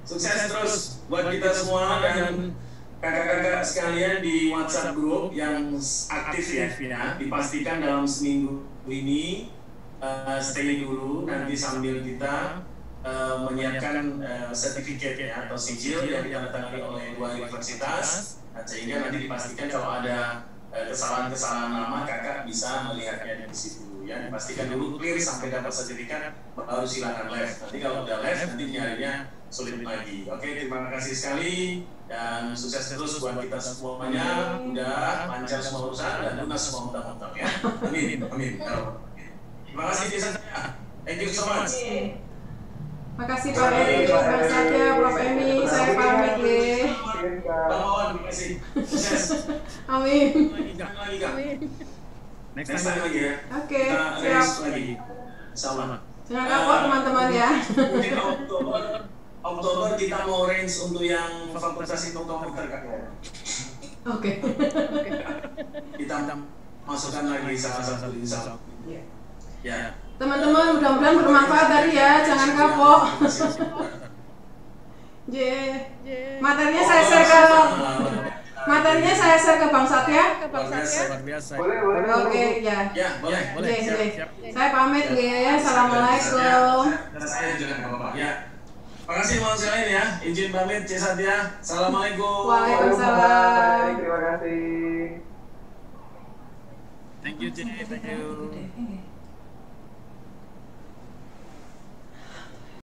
Sukses terus buat kita semua dan kakak-kakak sekalian di WhatsApp grup yang aktif ya, ya dipastikan dalam seminggu ini eh, stay dulu nanti sambil kita eh, menyiapkan eh, sertifikat ya atau sijil yang ditandatangani oleh dua universitas. Dan sehingga nanti dipastikan kalau ada kesalahan-kesalahan nama kakak bisa melihatnya di situ ya. Dipastikan dulu clear sampai dapat sertifikat baru silakan live. Nanti kalau udah live nanti nyarinya sulit lagi. Oke terima kasih sekali dan sukses terus buat kita semuanya. Udah lancar semua urusan dan lunas semua utang-utang ya. Amin amin. Terima kasih desa thank you so much. Makasih Pak Eri, Bang Satya, Prof. Emi, saya pamit deh. Bang Wawan terima kasih. Sukses. Amin. Jangan lagi kak. Next time. lagi ya. Oke, siap. lagi. Sama Jangan kapok teman-teman ya. mungkin Oktober kita mau range untuk yang fakultas hitung komputer kak Oke. kita masukkan lagi salah satu insya Allah. ya Teman-teman mudah-mudahan bermanfaat tadi ya, jangan kapok. J. Materinya saya share ke materinya saya share ke Bang Satya. Luar biasa. Boleh, boleh. Oke, ya. ya boleh Boleh. Siap. Saya pamit ya. Assalamualaikum. dan saya juga apa-apa ya Makasih mohon sekalian ya, izin pamit C Satya. Assalamualaikum. Waalaikumsalam. Terima kasih. Thank you, J. Thank you.